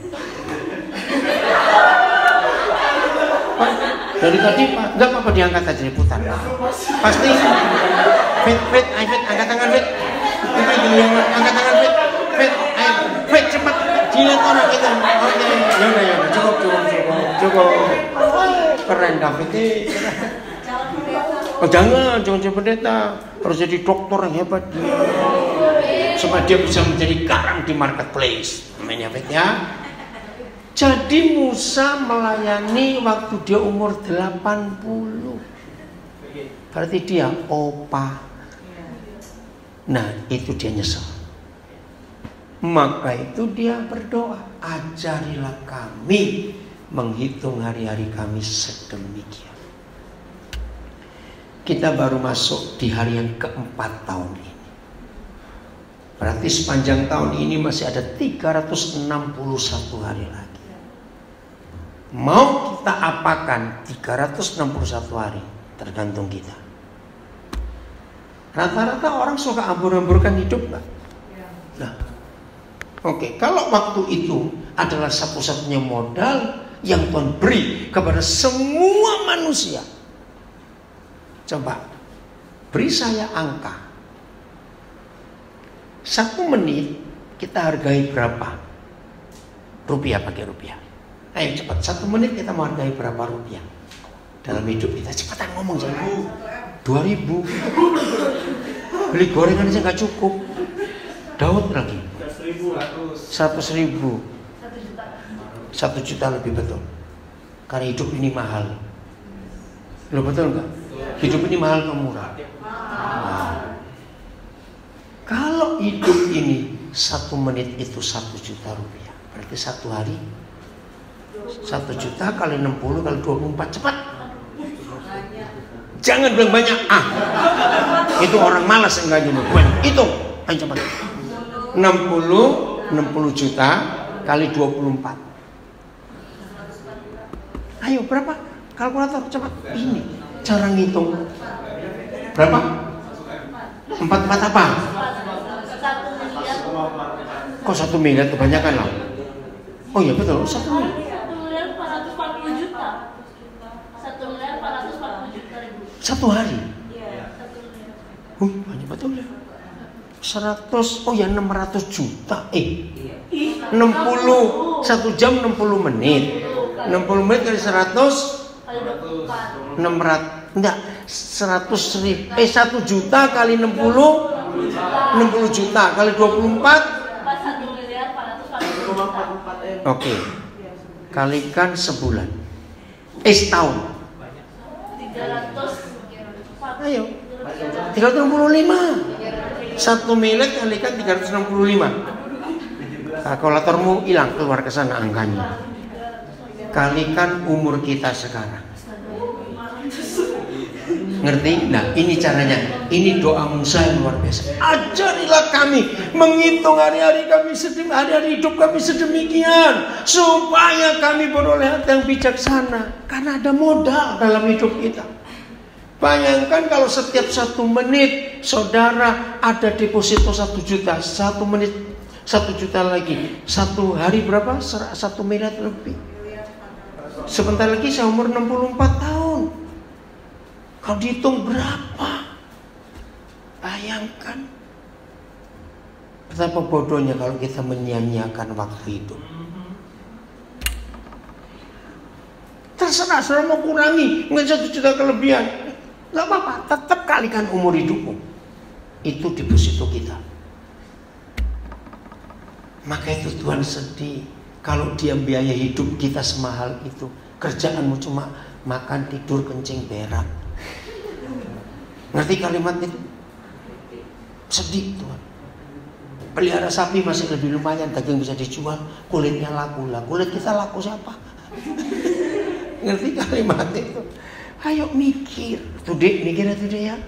Dari tadi Pak, enggak apa-apa diangkat aja diputar. Pasti Fit, Fit, ayo Fit, angkat tangan Fit. Fit, angkat tangan Fit. Fit, ayo Fit cepat dilihat orang itu. Oke, ya udah ya cukup cukup cukup cukup. Keren David ini. Oh, jangan, jangan jadi pendeta. Harus jadi dokter yang hebat. Supaya dia bisa menjadi garang di marketplace. Namanya ya. Jadi Musa melayani waktu dia umur 80. Berarti dia opa. Nah, itu dia nyesel. Maka itu dia berdoa, ajarilah kami menghitung hari-hari kami sedemikian. Kita baru masuk di hari yang keempat tahun ini. Berarti sepanjang tahun ini masih ada 361 hari lagi. Mau kita apakan 361 hari tergantung kita. Rata-rata orang suka ambur-amburkan hidup nggak? Nah, oke. Okay. Kalau waktu itu adalah satu-satunya modal yang Tuhan beri kepada semua manusia. Coba beri saya angka. Satu menit kita hargai berapa? Rupiah pakai rupiah. Ayo cepat, satu menit kita menghargai berapa rupiah dalam hidup kita. Cepatan ngomong jangan. Dua ribu. Beli gorengan aja nggak cukup. Daud lagi. Seratus ribu. Satu juta lebih betul. Karena hidup ini mahal. Lo betul nggak? Hidup ini mahal atau murah? Nah. Kalau hidup ini satu menit itu satu juta rupiah, berarti satu hari satu juta kali 60 kali 24 cepat. Jangan bilang banyak ah. Itu orang malas enggak jadi Itu ayo cepat. 60 60 juta kali 24. Ayo berapa? Kalkulator cepat. Ini cara ngitung. Berapa? Empat empat apa? Kok satu miliar kebanyakan lah? Oh iya betul satu miliar. Satu hari. Uh, banyak betul ya. 100 oh ya 600 juta eh 60 satu jam 60 menit 60 menit kali 100 600 enggak 100 ribu eh 1 juta kali 60 60 juta kali 24 Oke kalikan sebulan eh setahun 300 Ayo. 365. Satu miliar kalikan 365. Kalkulatormu hilang keluar ke sana angkanya. Kalikan umur kita sekarang. Ngerti? Nah ini caranya Ini doa Musa yang luar biasa Ajarilah kami Menghitung hari-hari kami Hari-hari hidup kami sedemikian Supaya kami beroleh hati yang bijaksana Karena ada modal dalam hidup kita Bayangkan kalau setiap satu menit saudara ada deposito satu juta, satu menit satu juta lagi, satu hari berapa? Satu miliar lebih. Sebentar lagi saya umur 64 tahun. Kalau dihitung berapa? Bayangkan. Betapa bodohnya kalau kita menyia-nyiakan waktu hidup. Terserah, saudara mau kurangi, nggak satu juta kelebihan. Gak apa-apa, tetap kalikan umur hidupmu. Itu deposito kita. Maka itu Tuhan sedih kalau dia biaya hidup kita semahal itu. Kerjaanmu cuma makan, tidur, kencing, berak. Ngerti kalimat itu? Sedih Tuhan. Pelihara sapi masih lebih lumayan, daging bisa dijual, kulitnya laku lah. Kulit kita laku siapa? Ngerti kalimat itu? Ayo mikir. Tuh dek, mikir dek ya.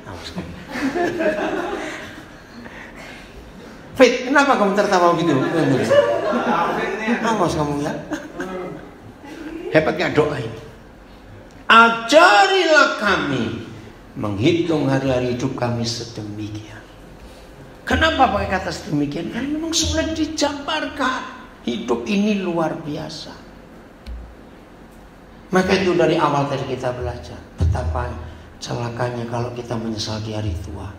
Fit, kenapa kamu tertawa gitu? Awas kamu ya. Hebat gak doa ini? Ajarilah kami menghitung hari-hari hidup kami sedemikian. Kenapa pakai kata sedemikian? Karena memang sulit dijabarkan. Hidup ini luar biasa. Maka itu dari awal tadi kita belajar betapa celakanya kalau kita menyesal di hari tua.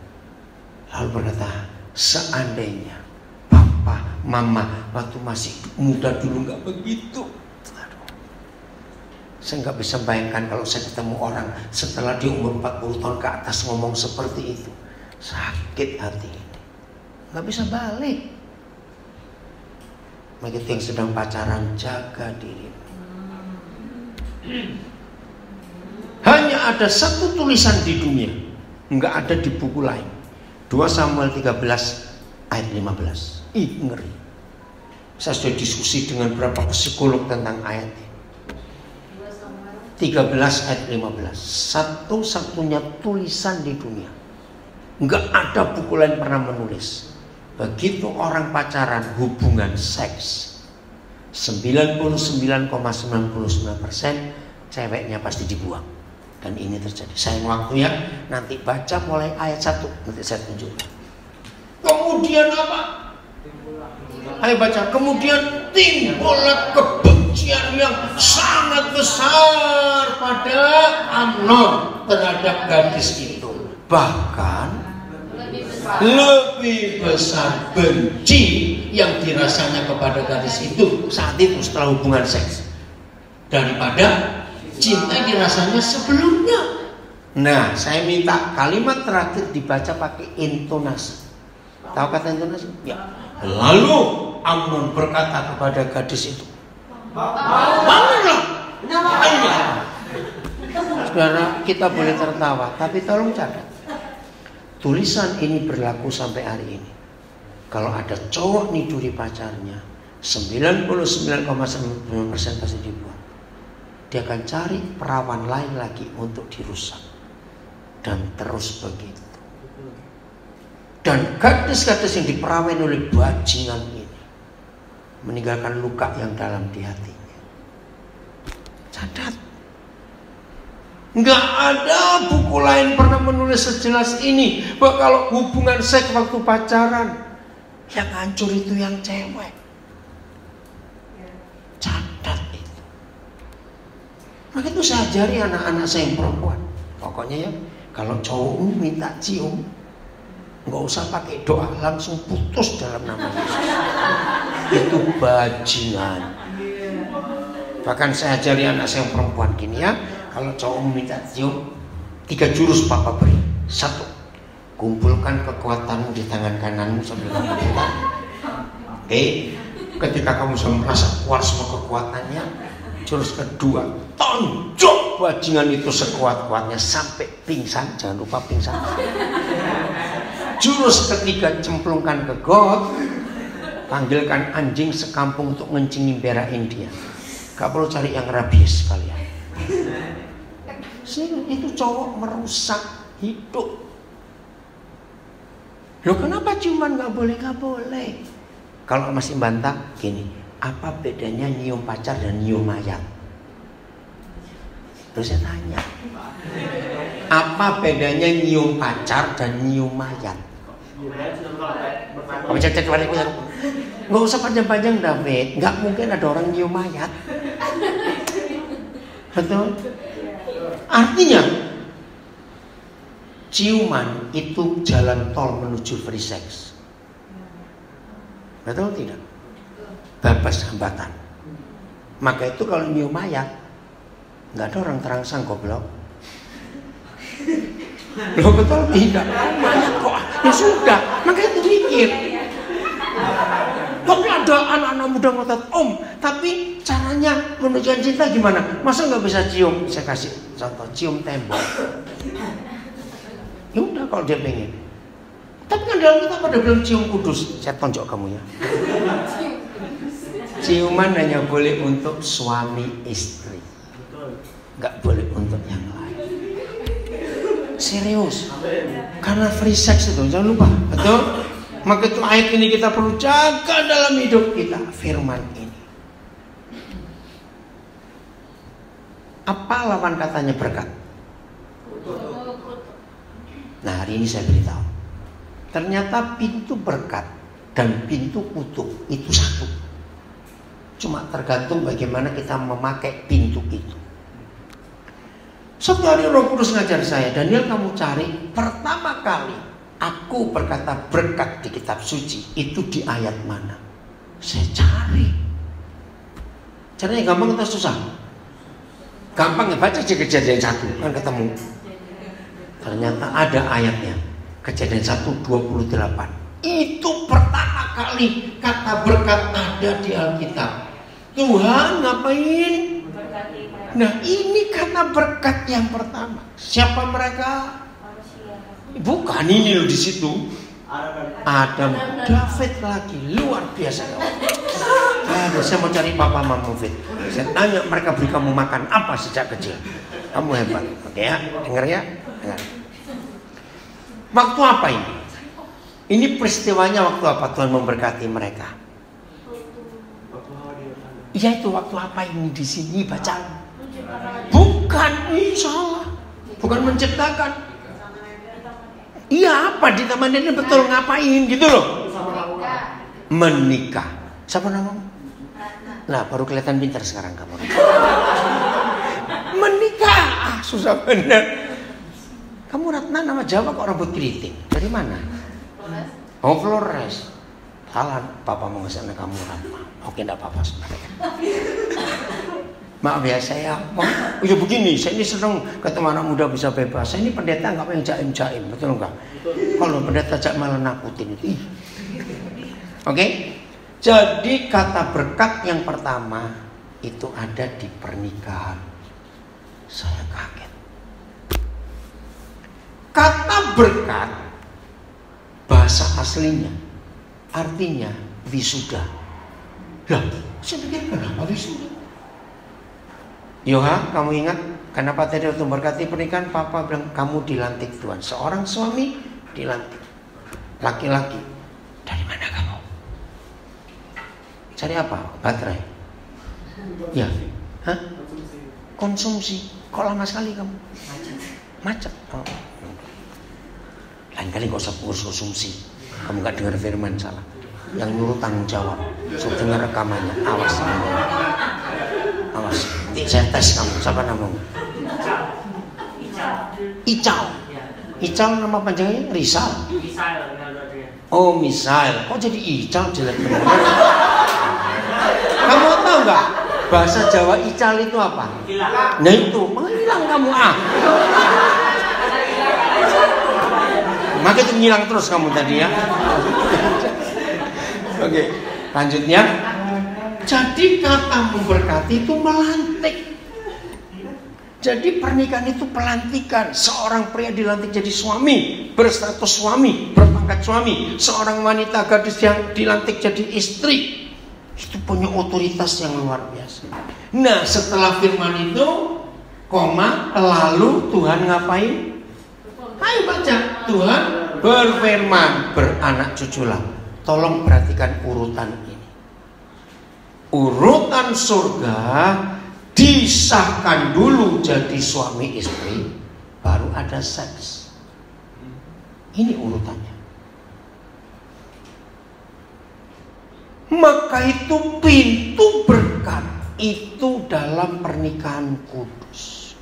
Lalu berkata, seandainya papa, mama waktu masih muda dulu nggak begitu. Aduh. Saya nggak bisa bayangkan kalau saya ketemu orang setelah di umur 40 tahun ke atas ngomong seperti itu. Sakit hati ini. Nggak bisa balik. Begitu yang sedang pacaran jaga diri. Hanya ada satu tulisan di dunia, nggak ada di buku lain. 2 Samuel 13 ayat 15. Ih, ngeri. Saya sudah diskusi dengan beberapa psikolog tentang ayat ini. 13 ayat 15 Satu-satunya tulisan di dunia. Nggak ada buku lain pernah menulis. Begitu orang pacaran hubungan seks. 99,99% persen ceweknya pasti dibuang. Dan ini terjadi. Sayang waktu ya Nanti baca mulai ayat 1 Nanti saya tunjukkan. Kemudian apa? Ayo baca Kemudian timbullah kebencian yang sangat besar pada Amnon terhadap gadis itu. Bahkan Lebih besar. benci yang dirasanya kepada gadis itu saat itu setelah hubungan seks daripada cinta yang dirasanya sebelumnya. Nah, saya minta kalimat terakhir dibaca pakai intonasi. Tahu kata intonasi? Ya. Lalu Amnon berkata kepada gadis itu. Saudara, kita boleh tertawa, tapi tolong catat. Tulisan ini berlaku sampai hari ini. Kalau ada cowok niduri pacarnya, 99,9% pasti dibuang. Dia akan cari perawan lain lagi untuk dirusak. Dan terus begitu. Dan gadis-gadis yang diperawain oleh bajingan ini meninggalkan luka yang dalam di hatinya. Catat. Nggak ada buku lain pernah menulis sejelas ini bahwa kalau hubungan seks waktu pacaran yang hancur itu yang cewek. Catat itu. Maka itu saya ajari anak-anak saya yang perempuan. Pokoknya ya, kalau cowok minta cium, nggak usah pakai doa, langsung putus dalam nama Yesus. Itu bajingan. Bahkan saya ajari anak saya yang perempuan gini ya, kalau cowok minta cium, tiga jurus papa beri. Satu, kumpulkan kekuatanmu di tangan kananmu sambil kamu. Oke, ketika kamu sudah merasa kuat semua kekuatannya, jurus kedua, tonjok bajingan itu sekuat-kuatnya sampai pingsan, jangan lupa pingsan. Jurus ketiga cemplungkan ke got, panggilkan anjing sekampung untuk ngencingin berain dia. Gak perlu cari yang rabies kalian. Sehingga itu cowok merusak hidup. Loh kenapa cuman nggak boleh nggak boleh? Kalau masih bantah gini, apa bedanya nyium pacar dan nyium mayat? Terus saya tanya, apa bedanya nyium pacar dan nyium mayat? Kamu cek cek balik Nggak usah panjang-panjang David, nggak mungkin ada orang nyium mayat. Betul? Artinya ciuman itu jalan tol menuju free sex. Betul tidak? Bebas hambatan. Maka itu kalau nyium mayat, nggak ada orang terangsang goblok. Loh betul tidak? Mayat kok? Ya sudah, maka itu mikir. Tapi ada anak-anak muda ngotot om, tapi caranya menunjukkan cinta gimana? Masa nggak bisa cium? Saya kasih contoh, cium tembok. Ya udah kalau dia pengen. Tapi kan dalam kita pada belum cium kudus. Saya tonjok kamu ya. Ciuman hanya boleh untuk suami istri. Nggak boleh untuk yang lain. Serius. Karena free sex itu jangan lupa, betul? Maka itu ayat ini kita perlu jaga dalam hidup kita. Firman ini. Apa lawan katanya berkat? Nah hari ini saya beritahu. Ternyata pintu berkat dan pintu kutuk itu satu. Cuma tergantung bagaimana kita memakai pintu itu. Suatu hari Roh Kudus ngajar saya, Daniel kamu cari pertama kali aku berkata berkat di kitab suci itu di ayat mana? Saya cari. Caranya gampang atau susah? Gampang ya baca aja kejadian satu kan ketemu. Ternyata ada ayatnya. Kejadian 1 28. Itu pertama kali kata berkat ada di Alkitab. Tuhan ngapain? Nah ini kata berkat yang pertama. Siapa mereka? Bukan ini loh di situ. Adam David lagi luar biasa. Aduh, saya mau cari papa mama Fit. Saya tanya mereka beri kamu makan apa sejak kecil. Kamu hebat. Oke ya, dengar ya. Dengar. Waktu apa ini? Ini peristiwanya waktu apa Tuhan memberkati mereka? Iya itu waktu apa ini di sini baca? Bukan, ini salah. Bukan menciptakan. Iya apa di taman ini betul ngapain gitu loh? Menikah. Siapa namamu? Nah baru kelihatan pintar sekarang kamu. Menikah. Ah, susah benar. Kamu Ratna nama Jawa kok rambut keriting? Dari mana? Oh Flores. Salah, papa mau ngesana kamu Ratna. Oke, enggak apa-apa sebenarnya. Maaf ya saya oh, ya begini, saya ini senang ketemu anak muda bisa bebas. Saya ini pendeta nggak pengen jaim-jaim, betul nggak? Kalau pendeta jak malah nakutin itu. Oke, jadi kata berkat yang pertama itu ada di pernikahan. Saya kaget. Kata berkat bahasa aslinya artinya wisuda. Lah, saya pikir kenapa wisuda? Yoha, kamu ingat kenapa tadi waktu berkati pernikahan Papa bilang kamu dilantik Tuhan. Seorang suami dilantik. Laki-laki. Dari mana kamu? Cari apa? Baterai. Ya. Hah? Konsumsi. Kok lama sekali kamu? Macet. Oh. Lain kali gak usah konsumsi. Kamu gak dengar firman salah. Yang nyuruh tanggung jawab. So dengar rekamannya. Awas. Awas. Nanti saya tes kamu. Siapa namamu? Ical. Ical nama panjangnya Rizal. Oh Misail. Kok jadi Ical jelek bener? kamu tahu nggak bahasa Jawa Ical itu apa? Nah itu menghilang kamu ah. Maka itu ngilang terus kamu tadi ya. Oke, lanjutnya. Jadi kata memberkati itu melantik. Jadi pernikahan itu pelantikan. Seorang pria dilantik jadi suami, berstatus suami, berpangkat suami. Seorang wanita gadis yang dilantik jadi istri. Itu punya otoritas yang luar biasa. Nah setelah firman itu, koma, lalu Tuhan ngapain? Ayo baca. Tuhan berfirman, beranak cuculah. Tolong perhatikan urutan. Urutan surga disahkan dulu jadi suami istri, baru ada seks. Ini urutannya. Maka itu pintu berkat itu dalam pernikahan kudus.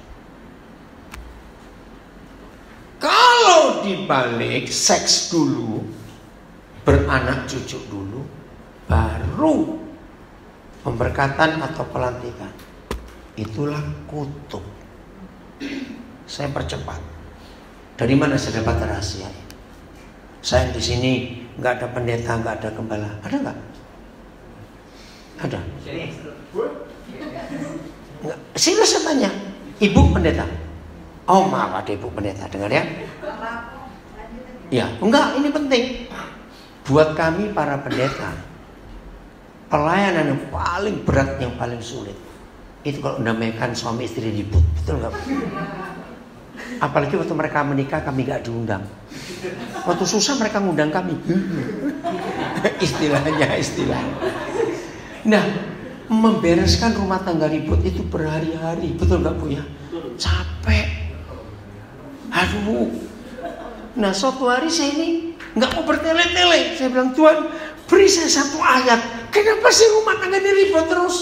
Kalau dibalik seks dulu, beranak cucu dulu, baru pemberkatan atau pelantikan. Itulah kutub. Saya percepat. Dari mana saya dapat rahasia? Saya di sini nggak ada pendeta, nggak ada gembala. Ada nggak? Ada. Nggak. Serius saya tanya. Ibu pendeta. Oh maaf ada ibu pendeta. Dengar ya. Ya, enggak. Ini penting. Buat kami para pendeta, pelayanan yang paling berat, yang paling sulit itu kalau mendamaikan suami istri ribut, betul nggak? Apalagi waktu mereka menikah kami gak diundang. Waktu susah mereka ngundang kami. Istilahnya istilah. Nah, membereskan rumah tangga ribut itu berhari-hari, betul nggak bu ya? Capek. Aduh. Nah, suatu hari saya ini nggak mau bertele-tele. Saya bilang Tuhan, beri saya satu ayat. Kenapa sih rumah tangga ini ribut terus?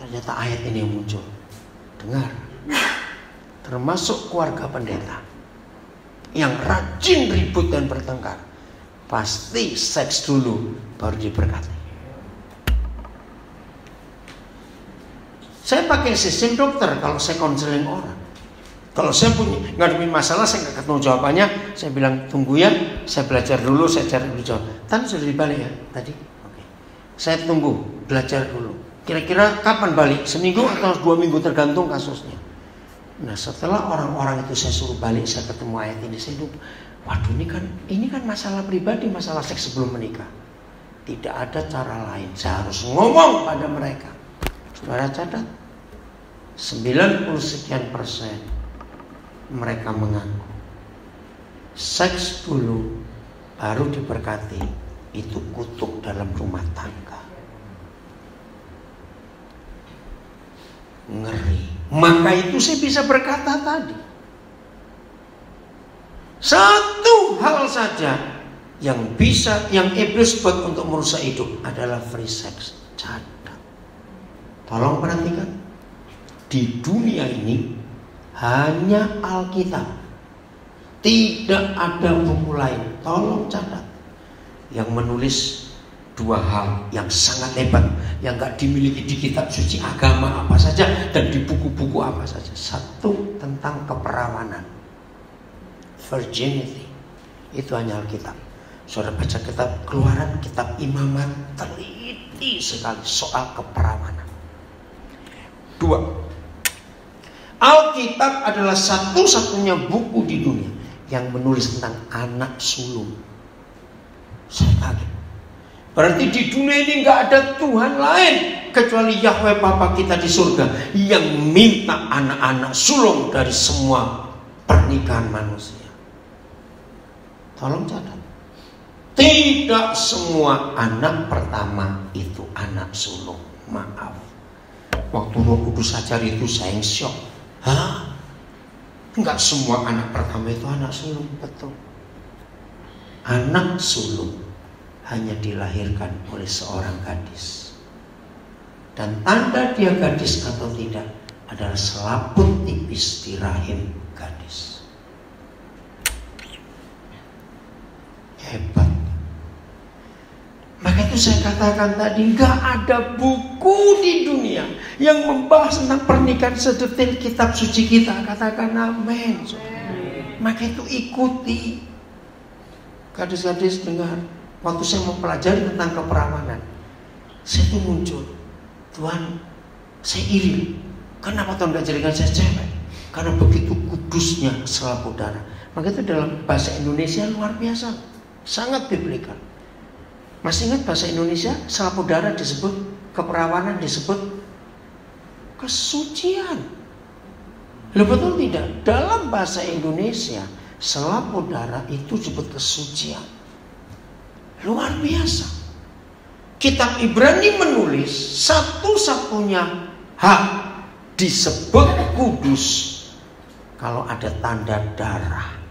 Ternyata ayat ini yang muncul. Dengar. Termasuk keluarga pendeta. Yang rajin ribut dan bertengkar. Pasti seks dulu baru diberkati. Saya pakai sistem dokter kalau saya konseling orang. Kalau saya punya ngadepin masalah, saya nggak ketemu jawabannya, saya bilang tunggu ya, saya belajar dulu, saya cari dulu jawab. Tan sudah dibalik ya tadi. Oke. Saya tunggu, belajar dulu. Kira-kira kapan balik? Seminggu atau dua minggu tergantung kasusnya. Nah setelah orang-orang itu saya suruh balik, saya ketemu ayat ini, saya hidup. Waduh ini kan ini kan masalah pribadi, masalah seks sebelum menikah. Tidak ada cara lain. Saya harus ngomong pada mereka. Saudara catat, 90 sekian persen mereka mengaku. Seks dulu baru diberkati itu kutuk dalam rumah tangga. Ngeri. Maka itu saya bisa berkata tadi. Satu hal saja yang bisa yang iblis buat untuk merusak hidup adalah free sex. Catat tolong perhatikan. Di dunia ini hanya Alkitab. Tidak ada buku lain. Tolong catat. Yang menulis dua hal yang sangat hebat yang gak dimiliki di kitab suci agama apa saja dan di buku-buku apa saja. Satu tentang keperawanan. Virginity. Itu hanya Alkitab. Saudara baca kitab keluaran, kitab imamat teliti sekali soal keperawanan. Dua, Alkitab adalah satu-satunya buku di dunia yang menulis tentang anak sulung. Saya kaget. Berarti di dunia ini nggak ada Tuhan lain kecuali Yahweh Bapa kita di surga yang minta anak-anak sulung dari semua pernikahan manusia. Tolong catat. Tidak semua anak pertama itu anak sulung. Maaf. Waktu Roh Kudus ajar itu saya syok. Hah? Enggak semua anak pertama itu anak sulung, betul. Anak sulung hanya dilahirkan oleh seorang gadis. Dan tanda dia gadis atau tidak adalah selaput tipis di rahim gadis. Hebat. Maka itu saya katakan tadi, nggak ada buku di dunia yang membahas tentang pernikahan sedetail kitab suci kita. Katakan amin. Maka itu ikuti. Gadis-gadis dengar, waktu saya mempelajari tentang keperawanan, saya itu muncul, Tuhan, saya iri. Kenapa Tuhan gak jadikan saya cewek? Karena begitu kudusnya selaput darah. Maka itu dalam bahasa Indonesia luar biasa, sangat biblikal. Masih ingat bahasa Indonesia selaput darah disebut keperawanan disebut kesucian. Loh betul tidak? Dalam bahasa Indonesia selaput darah itu disebut kesucian. Luar biasa. Kitab Ibrani menulis satu-satunya hak disebut kudus kalau ada tanda darah.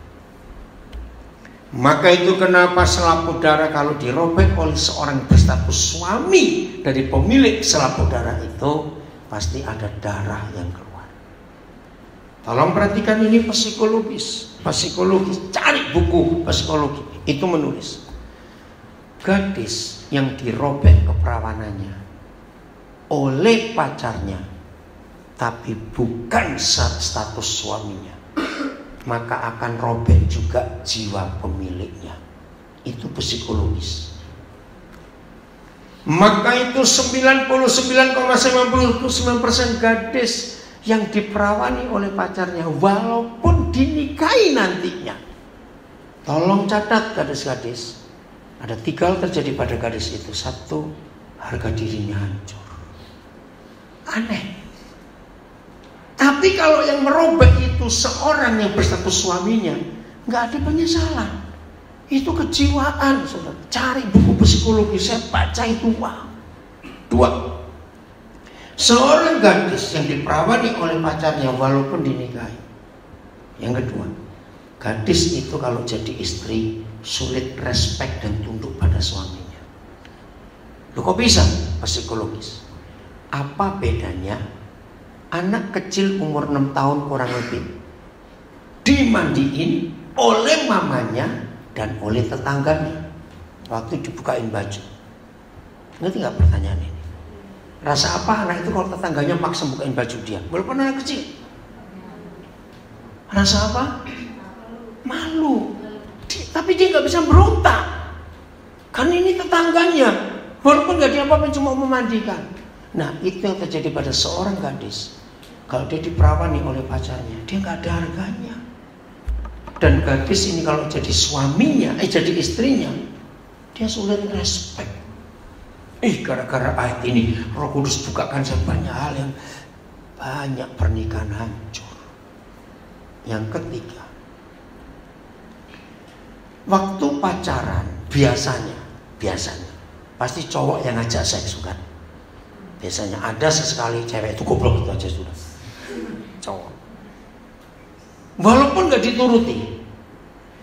Maka itu kenapa selaput darah kalau dirobek oleh seorang berstatus suami dari pemilik selaput darah itu pasti ada darah yang keluar. Tolong perhatikan ini psikologis, psikologis. Cari buku psikologi itu menulis gadis yang dirobek keperawanannya oleh pacarnya tapi bukan status suaminya maka akan robek juga jiwa pemiliknya. Itu psikologis. Maka itu 99,99% gadis yang diperawani oleh pacarnya walaupun dinikahi nantinya. Tolong catat gadis-gadis. Ada tiga hal terjadi pada gadis itu. Satu, harga dirinya hancur. Aneh. Tapi kalau yang merobek itu seorang yang berstatus suaminya, nggak ada penyesalan. Itu kejiwaan, saudara. Cari buku psikologi, saya baca itu wow. Dua, seorang gadis yang diperawani oleh pacarnya walaupun dinikahi. Yang kedua, gadis itu kalau jadi istri sulit respect dan tunduk pada suaminya. Loh kok bisa? Psikologis. Apa bedanya anak kecil umur 6 tahun kurang lebih dimandiin oleh mamanya dan oleh tetangganya waktu dibukain baju. Ngerti nggak pertanyaan ini? Rasa apa anak itu kalau tetangganya maksa bukain baju dia? Walaupun anak kecil. Rasa apa? Malu. Tapi dia nggak bisa berontak. Karena ini tetangganya. Walaupun nggak diapa-apain cuma memandikan. Nah itu yang terjadi pada seorang gadis. Kalau dia diperawani oleh pacarnya, dia nggak ada harganya. Dan gadis ini kalau jadi suaminya, eh jadi istrinya, dia sulit respect. Ih, gara-gara ayat ini, Roh Kudus bukakan saya banyak hal yang banyak pernikahan hancur. Yang ketiga, waktu pacaran biasanya, biasanya pasti cowok yang ngajak seks kan. Biasanya ada sesekali cewek itu goblok itu aja sudah. Cowok. Walaupun gak dituruti,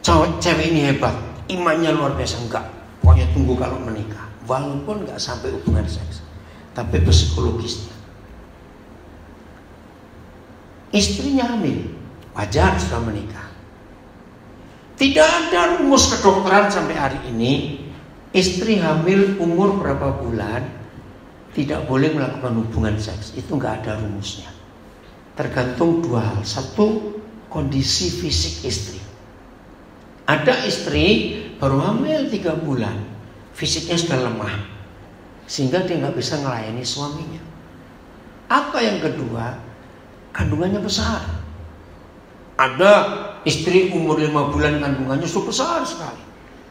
cowok cewek ini hebat, imannya luar biasa enggak. Pokoknya tunggu kalau menikah, walaupun nggak sampai hubungan seks, tapi psikologisnya. Istrinya hamil, wajar sudah menikah. Tidak ada rumus kedokteran sampai hari ini. Istri hamil umur berapa bulan tidak boleh melakukan hubungan seks. Itu nggak ada rumusnya. Tergantung dua hal. Satu, kondisi fisik istri. Ada istri baru hamil tiga bulan, fisiknya sudah lemah, sehingga dia nggak bisa melayani suaminya. Apa yang kedua, kandungannya besar. Ada istri umur lima bulan kandungannya sudah besar sekali,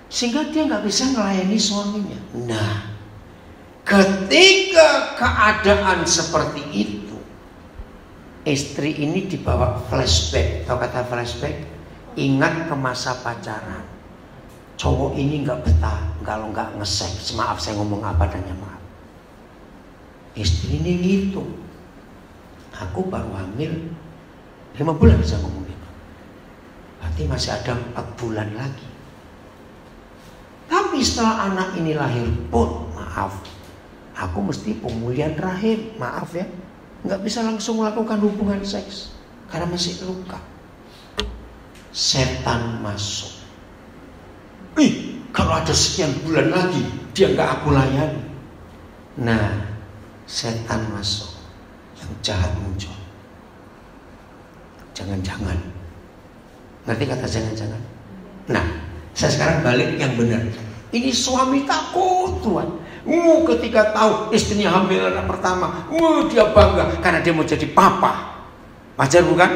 sehingga dia nggak bisa melayani suaminya. Nah, ketika keadaan seperti itu, istri ini dibawa flashback. Tahu kata flashback? Ingat ke masa pacaran. Cowok ini nggak betah kalau nggak ngesek. Maaf saya ngomong apa adanya maaf. Istri ini gitu. Aku baru hamil lima bulan bisa ngomong gitu. Berarti masih ada empat bulan lagi. Tapi setelah anak ini lahir pun maaf, aku mesti pemulihan rahim. Maaf ya, nggak bisa langsung melakukan hubungan seks karena masih luka setan masuk. Ih, kalau ada sekian bulan lagi dia nggak aku layani. Nah, setan masuk, yang jahat muncul. Jangan-jangan. Ngerti kata jangan-jangan? Nah, saya sekarang balik yang benar. Ini suami takut Tuhan. Uh, ketika tahu istrinya hamil anak pertama, uh, dia bangga karena dia mau jadi papa. Wajar bukan?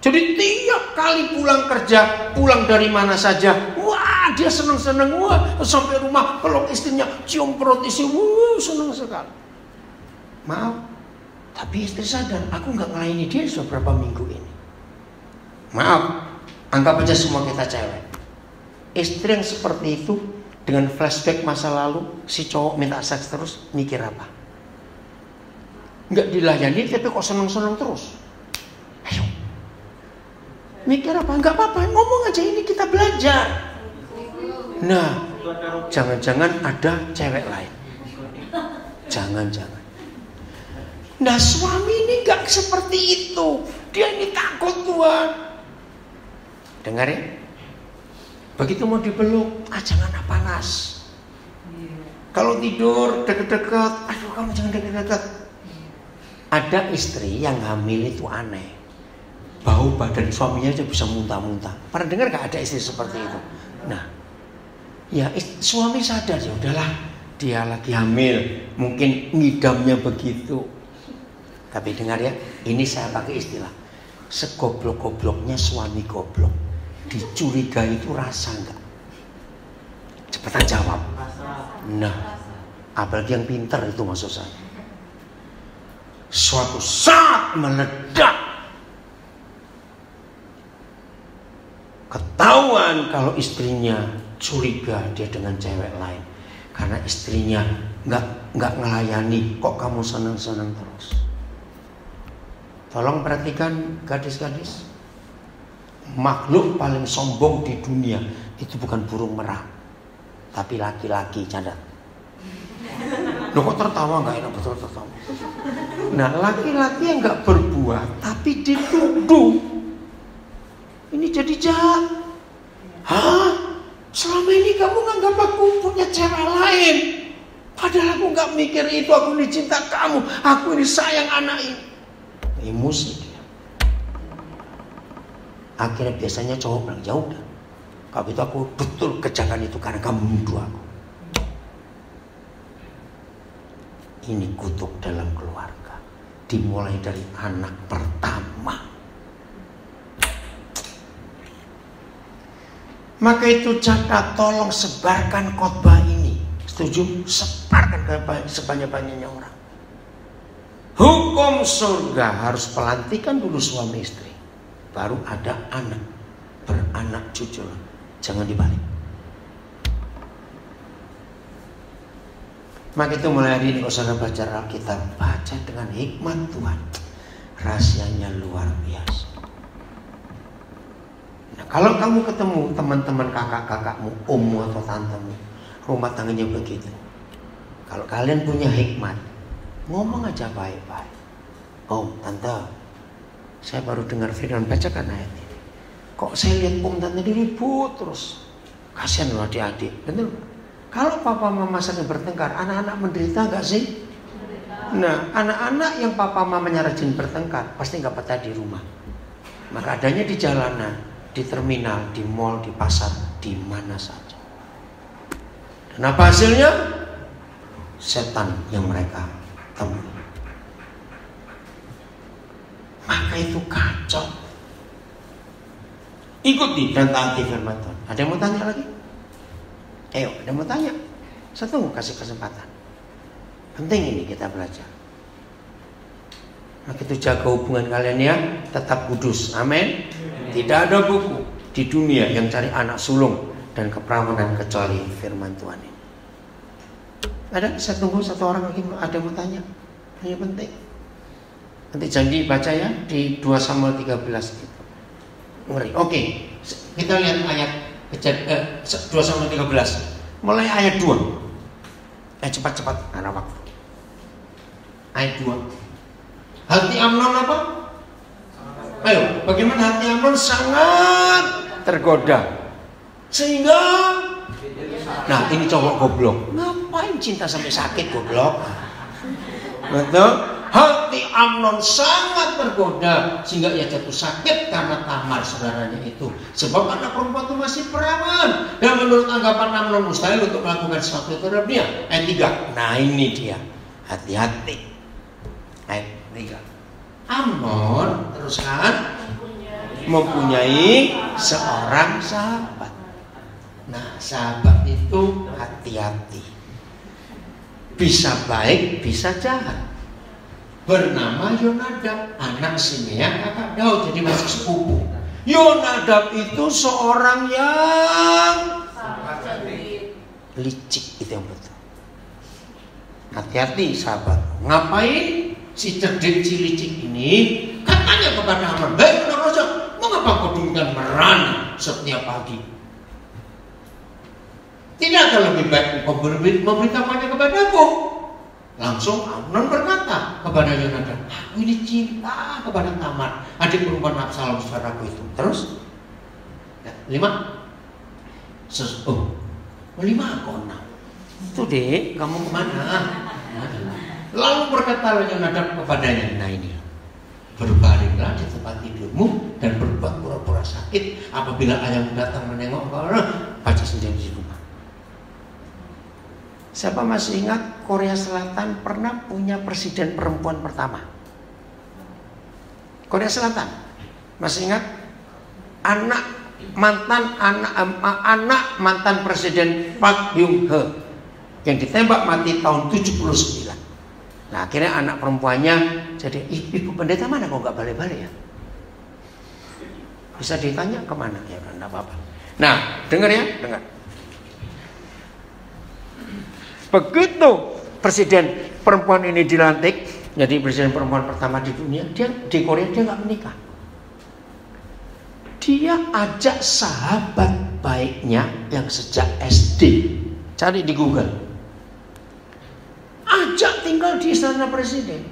Jadi tiap kali pulang kerja, pulang dari mana saja, wah dia senang-senang, wah sampai rumah peluk istrinya, cium perut istri, wah senang sekali. Maaf, tapi istri sadar, aku nggak melayani dia sudah berapa minggu ini. Maaf, anggap aja semua kita cewek. Istri yang seperti itu dengan flashback masa lalu, si cowok minta seks terus, mikir apa? Nggak dilayani tapi kok senang-senang terus. Ayo, Mikir apa? Enggak apa-apa, ngomong aja ini kita belajar. Nah, jangan-jangan ada cewek lain. Jangan-jangan. Nah suami ini enggak seperti itu. Dia ini takut Tuhan. Dengar ya. Begitu mau dipeluk, ah jangan panas. Kalau tidur deket-deket, aduh kamu jangan deket-deket. Ada istri yang hamil itu aneh bau badan suaminya aja bisa muntah-muntah. Pernah dengar gak ada istri seperti itu? Nah, ya suami sadar ya udahlah dia lagi hamil, mungkin ngidamnya begitu. Tapi dengar ya, ini saya pakai istilah segoblok-gobloknya suami goblok. Dicurigai itu rasa enggak? Cepetan jawab. Nah, apalagi yang pintar itu maksud saya. Suatu saat meledak ketahuan kalau istrinya curiga dia dengan cewek lain karena istrinya nggak nggak ngelayani kok kamu senang senang terus tolong perhatikan gadis-gadis makhluk paling sombong di dunia itu bukan burung merah tapi laki-laki cadat Loh kok tertawa nggak enak betul tertawa nah laki-laki yang nggak berbuah tapi dituduh ini jadi jahat. Hah? Selama ini kamu nganggap aku punya cewek lain. Padahal aku nggak mikir itu, aku ini cinta kamu, aku ini sayang anak ini. Emosi. Akhirnya biasanya cowok bilang, ya udah. Kalau itu aku betul kejakan itu karena kamu menuduh aku. Ini kutuk dalam keluarga. Dimulai dari anak pertama. Maka itu Caka tolong sebarkan khotbah ini. Setuju? Sebarkan ke sebanyak-banyaknya orang. Hukum surga harus pelantikan dulu suami istri. Baru ada anak. Beranak cucu. Jangan dibalik. Maka itu mulai hari ini kalau baca Alkitab, baca dengan hikmat Tuhan. Rahasianya luar biasa. Nah, kalau kamu ketemu teman-teman kakak-kakakmu, ommu atau tantemu, rumah tangganya begitu. Kalau kalian punya hikmat, ngomong aja baik-baik. Om, tante, saya baru dengar firman bacakan ayat ini. Kok saya lihat om tante ribut terus. Kasihan loh adik-adik, betul? Kalau papa mama sering bertengkar, anak-anak menderita nggak sih? Nah, anak-anak yang papa mamanya rajin bertengkar pasti nggak betah di rumah. Maka adanya di jalanan, di terminal, di mall, di pasar, di mana saja. Dan apa hasilnya? Setan yang mereka temui. Maka itu kacau. Ikuti dan taati firman Tuhan. Ada yang mau tanya lagi? Ayo, ada yang mau tanya? Saya tunggu kasih kesempatan. Penting ini kita belajar. Maka itu jaga hubungan kalian ya, tetap kudus. Amin. Tidak ada buku di dunia yang cari anak sulung dan keperawanan kecuali firman Tuhan ini. Ada? Saya tunggu satu orang lagi ada yang mau tanya. Ini penting. Nanti janji baca ya di 2 Samuel 13 itu. Ngeri. Oke, kita lihat ayat eh, 2 Samuel 13. Mulai ayat 2. Eh cepat-cepat karena waktu. Ayat 2. Hati Amnon apa? Ayo, bagaimana hati Amnon sangat tergoda. Sehingga Nah, ini cowok goblok. Ngapain cinta sampai sakit goblok? Betul? Hati Amnon sangat tergoda sehingga ia jatuh sakit karena Tamar saudaranya itu. Sebab anak perempuan itu masih perawan dan menurut anggapan Amnon mustahil untuk melakukan sesuatu terhadap dia. Ayat 3. Nah ini dia. Hati-hati. Ayat 3. Amnon teruskan mempunyai seorang sahabat. Nah, sahabat itu hati-hati. Bisa baik, bisa jahat bernama Yonadab, anak Simea kakak Daud, jadi masih sepupu. Yonadab itu seorang yang licik itu yang betul. Hati-hati sahabat. Ngapain si cerdik si licik ini katanya kepada Haman, baik Raja, mengapa kau demikian merana setiap pagi? Tidak akan lebih baik engkau memberitahukannya kepadaku. Langsung Amnon berkata kepada Yonatan, aku ini cinta kepada Tamar, adik perempuan Absalom saudaraku itu. Terus, ya, lima, Ses oh, lima kok enam. Itu deh, kamu ke mana? Lalu berkata Yonatan kepadanya, nah ini, berbaringlah di tempat tidurmu dan berbuat pura-pura sakit. Apabila ayahmu datang menengok kau, baca sendiri di rumah. Siapa masih ingat Korea Selatan pernah punya presiden perempuan pertama? Korea Selatan masih ingat? Anak mantan anak anak mantan presiden Park Byung He yang ditembak mati tahun 79. Nah akhirnya anak perempuannya jadi ibu pendeta mana kok nggak balik-balik ya? Bisa ditanya ke mana ya udah apa-apa. Nah dengar ya dengar. Begitu presiden perempuan ini dilantik jadi presiden perempuan pertama di dunia, dia di Korea dia nggak menikah. Dia ajak sahabat baiknya yang sejak SD. Cari di Google. Ajak tinggal di istana presiden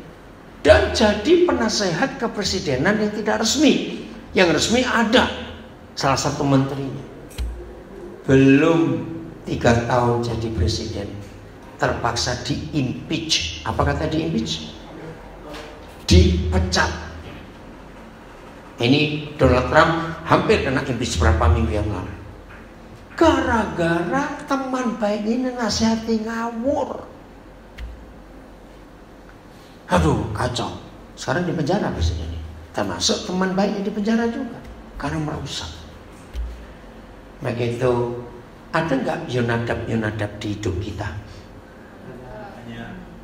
dan jadi penasehat kepresidenan yang tidak resmi. Yang resmi ada salah satu menterinya. Belum tiga tahun jadi presiden terpaksa di impeach. Apa kata di impeach? Dipecat. Ini Donald Trump hampir kena impeach berapa minggu yang lalu. Gara-gara teman baik ini nasihati ngawur. Aduh, kacau. Sekarang di penjara nih. Termasuk teman baiknya di penjara juga. Karena merusak. Begitu, ada nggak Yonadab-Yonadab di hidup kita?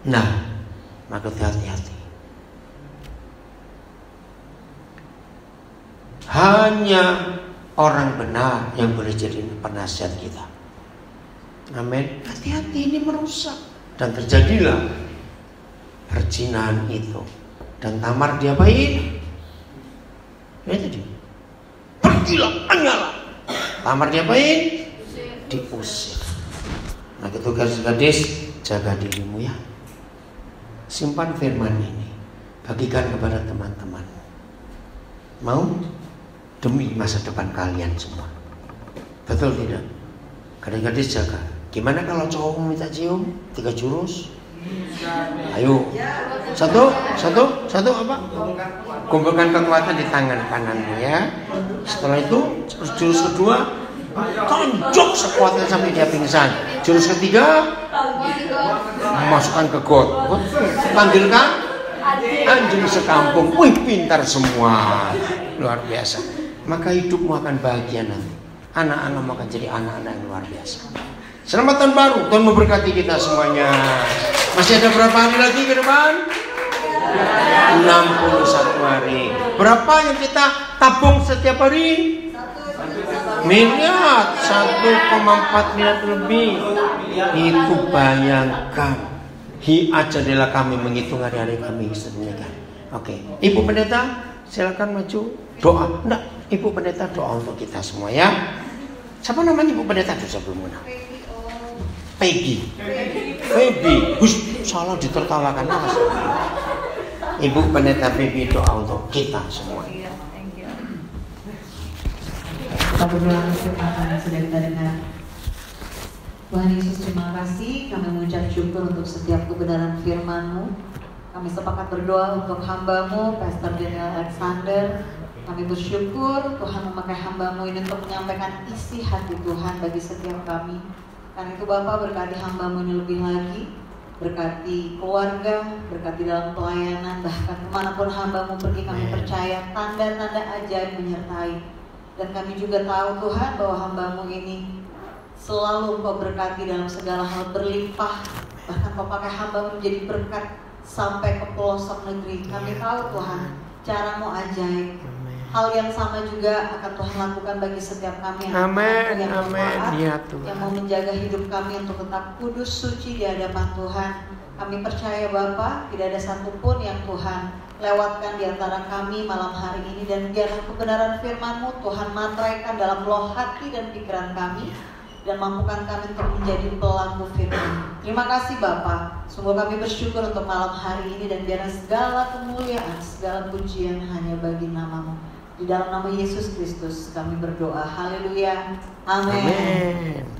Nah, maka hati-hati. Hanya orang benar yang boleh jadi penasihat kita. Amin. Hati-hati ini merusak dan terjadilah perjinahan itu. Dan Tamar diapain? Ya itu dia. Pergilah, hanyalah. Tamar diapain? Diusir. Nah, itu gadis-gadis jaga dirimu ya. Simpan firman ini. Bagikan kepada teman-teman. Mau? Demi masa depan kalian semua. Betul tidak? Gadis-gadis jaga. Gimana kalau cowok minta cium? Tiga jurus? Ayo. Satu, satu, satu apa? Kumpulkan kekuatan di tangan kananmu ya. Setelah itu jurus kedua tonjok sekuatnya sampai dia pingsan. Jurus ketiga masukkan ke got. Panggilkan anjing sekampung. Wih pintar semua. Luar biasa. Maka hidupmu akan bahagia nanti. Anak-anakmu akan jadi anak-anak yang luar biasa. Selamat tahun baru. Tuhan memberkati kita semuanya. Masih ada berapa hari lagi ke depan? 61 hari. Berapa yang kita tabung setiap hari? Miliar 1,4 miliar lebih. Itu bayangkan. Hi aja adalah kami menghitung hari-hari kami sedemikian. Oke, Ibu Pendeta, silakan maju doa. Enggak, Ibu Pendeta doa untuk kita semua ya. Siapa namanya Ibu Pendeta itu sebelum menang? Peggy. Peggy. Hus, salah ditertawakan mas. Ibu Pendeta Peggy doa untuk kita semua. Kita berdoa bersama yang sudah kita dengar. Tuhan Yesus terima kasih. Kami mengucap syukur untuk setiap kebenaran firman-Mu. Kami sepakat berdoa untuk hambamu Pastor Daniel Alexander. Kami bersyukur Tuhan memakai hambamu ini untuk menyampaikan isi hati Tuhan bagi setiap kami. Karena itu Bapak berkati hambamu ini lebih lagi. Berkati keluarga, berkati dalam pelayanan Bahkan ke mana pun hambamu pergi kami percaya Tanda-tanda ajaib menyertai Dan kami juga tahu Tuhan bahwa hambamu ini Selalu kau berkati dalam segala hal berlimpah. Bahkan kau pakai hamba menjadi berkat Sampai ke pelosok negeri. Kami tahu Tuhan Caramu ajaib. Hal yang sama juga akan Tuhan lakukan bagi setiap kami yang Amin, yang Ya Tuhan. Yang mau menjaga hidup kami untuk tetap kudus suci di hadapan Tuhan. Kami percaya Bapa Tidak ada satupun yang Tuhan lewatkan di antara kami malam hari ini Dan biarlah kebenaran firman-Mu Tuhan matraikan dalam loh hati dan pikiran kami dan mampukan kami untuk menjadi pelaku firman. Terima kasih Bapak. Sungguh kami bersyukur untuk malam hari ini dan biarlah segala kemuliaan, segala pujian hanya bagi namamu. Di dalam nama Yesus Kristus kami berdoa. Haleluya. Amin.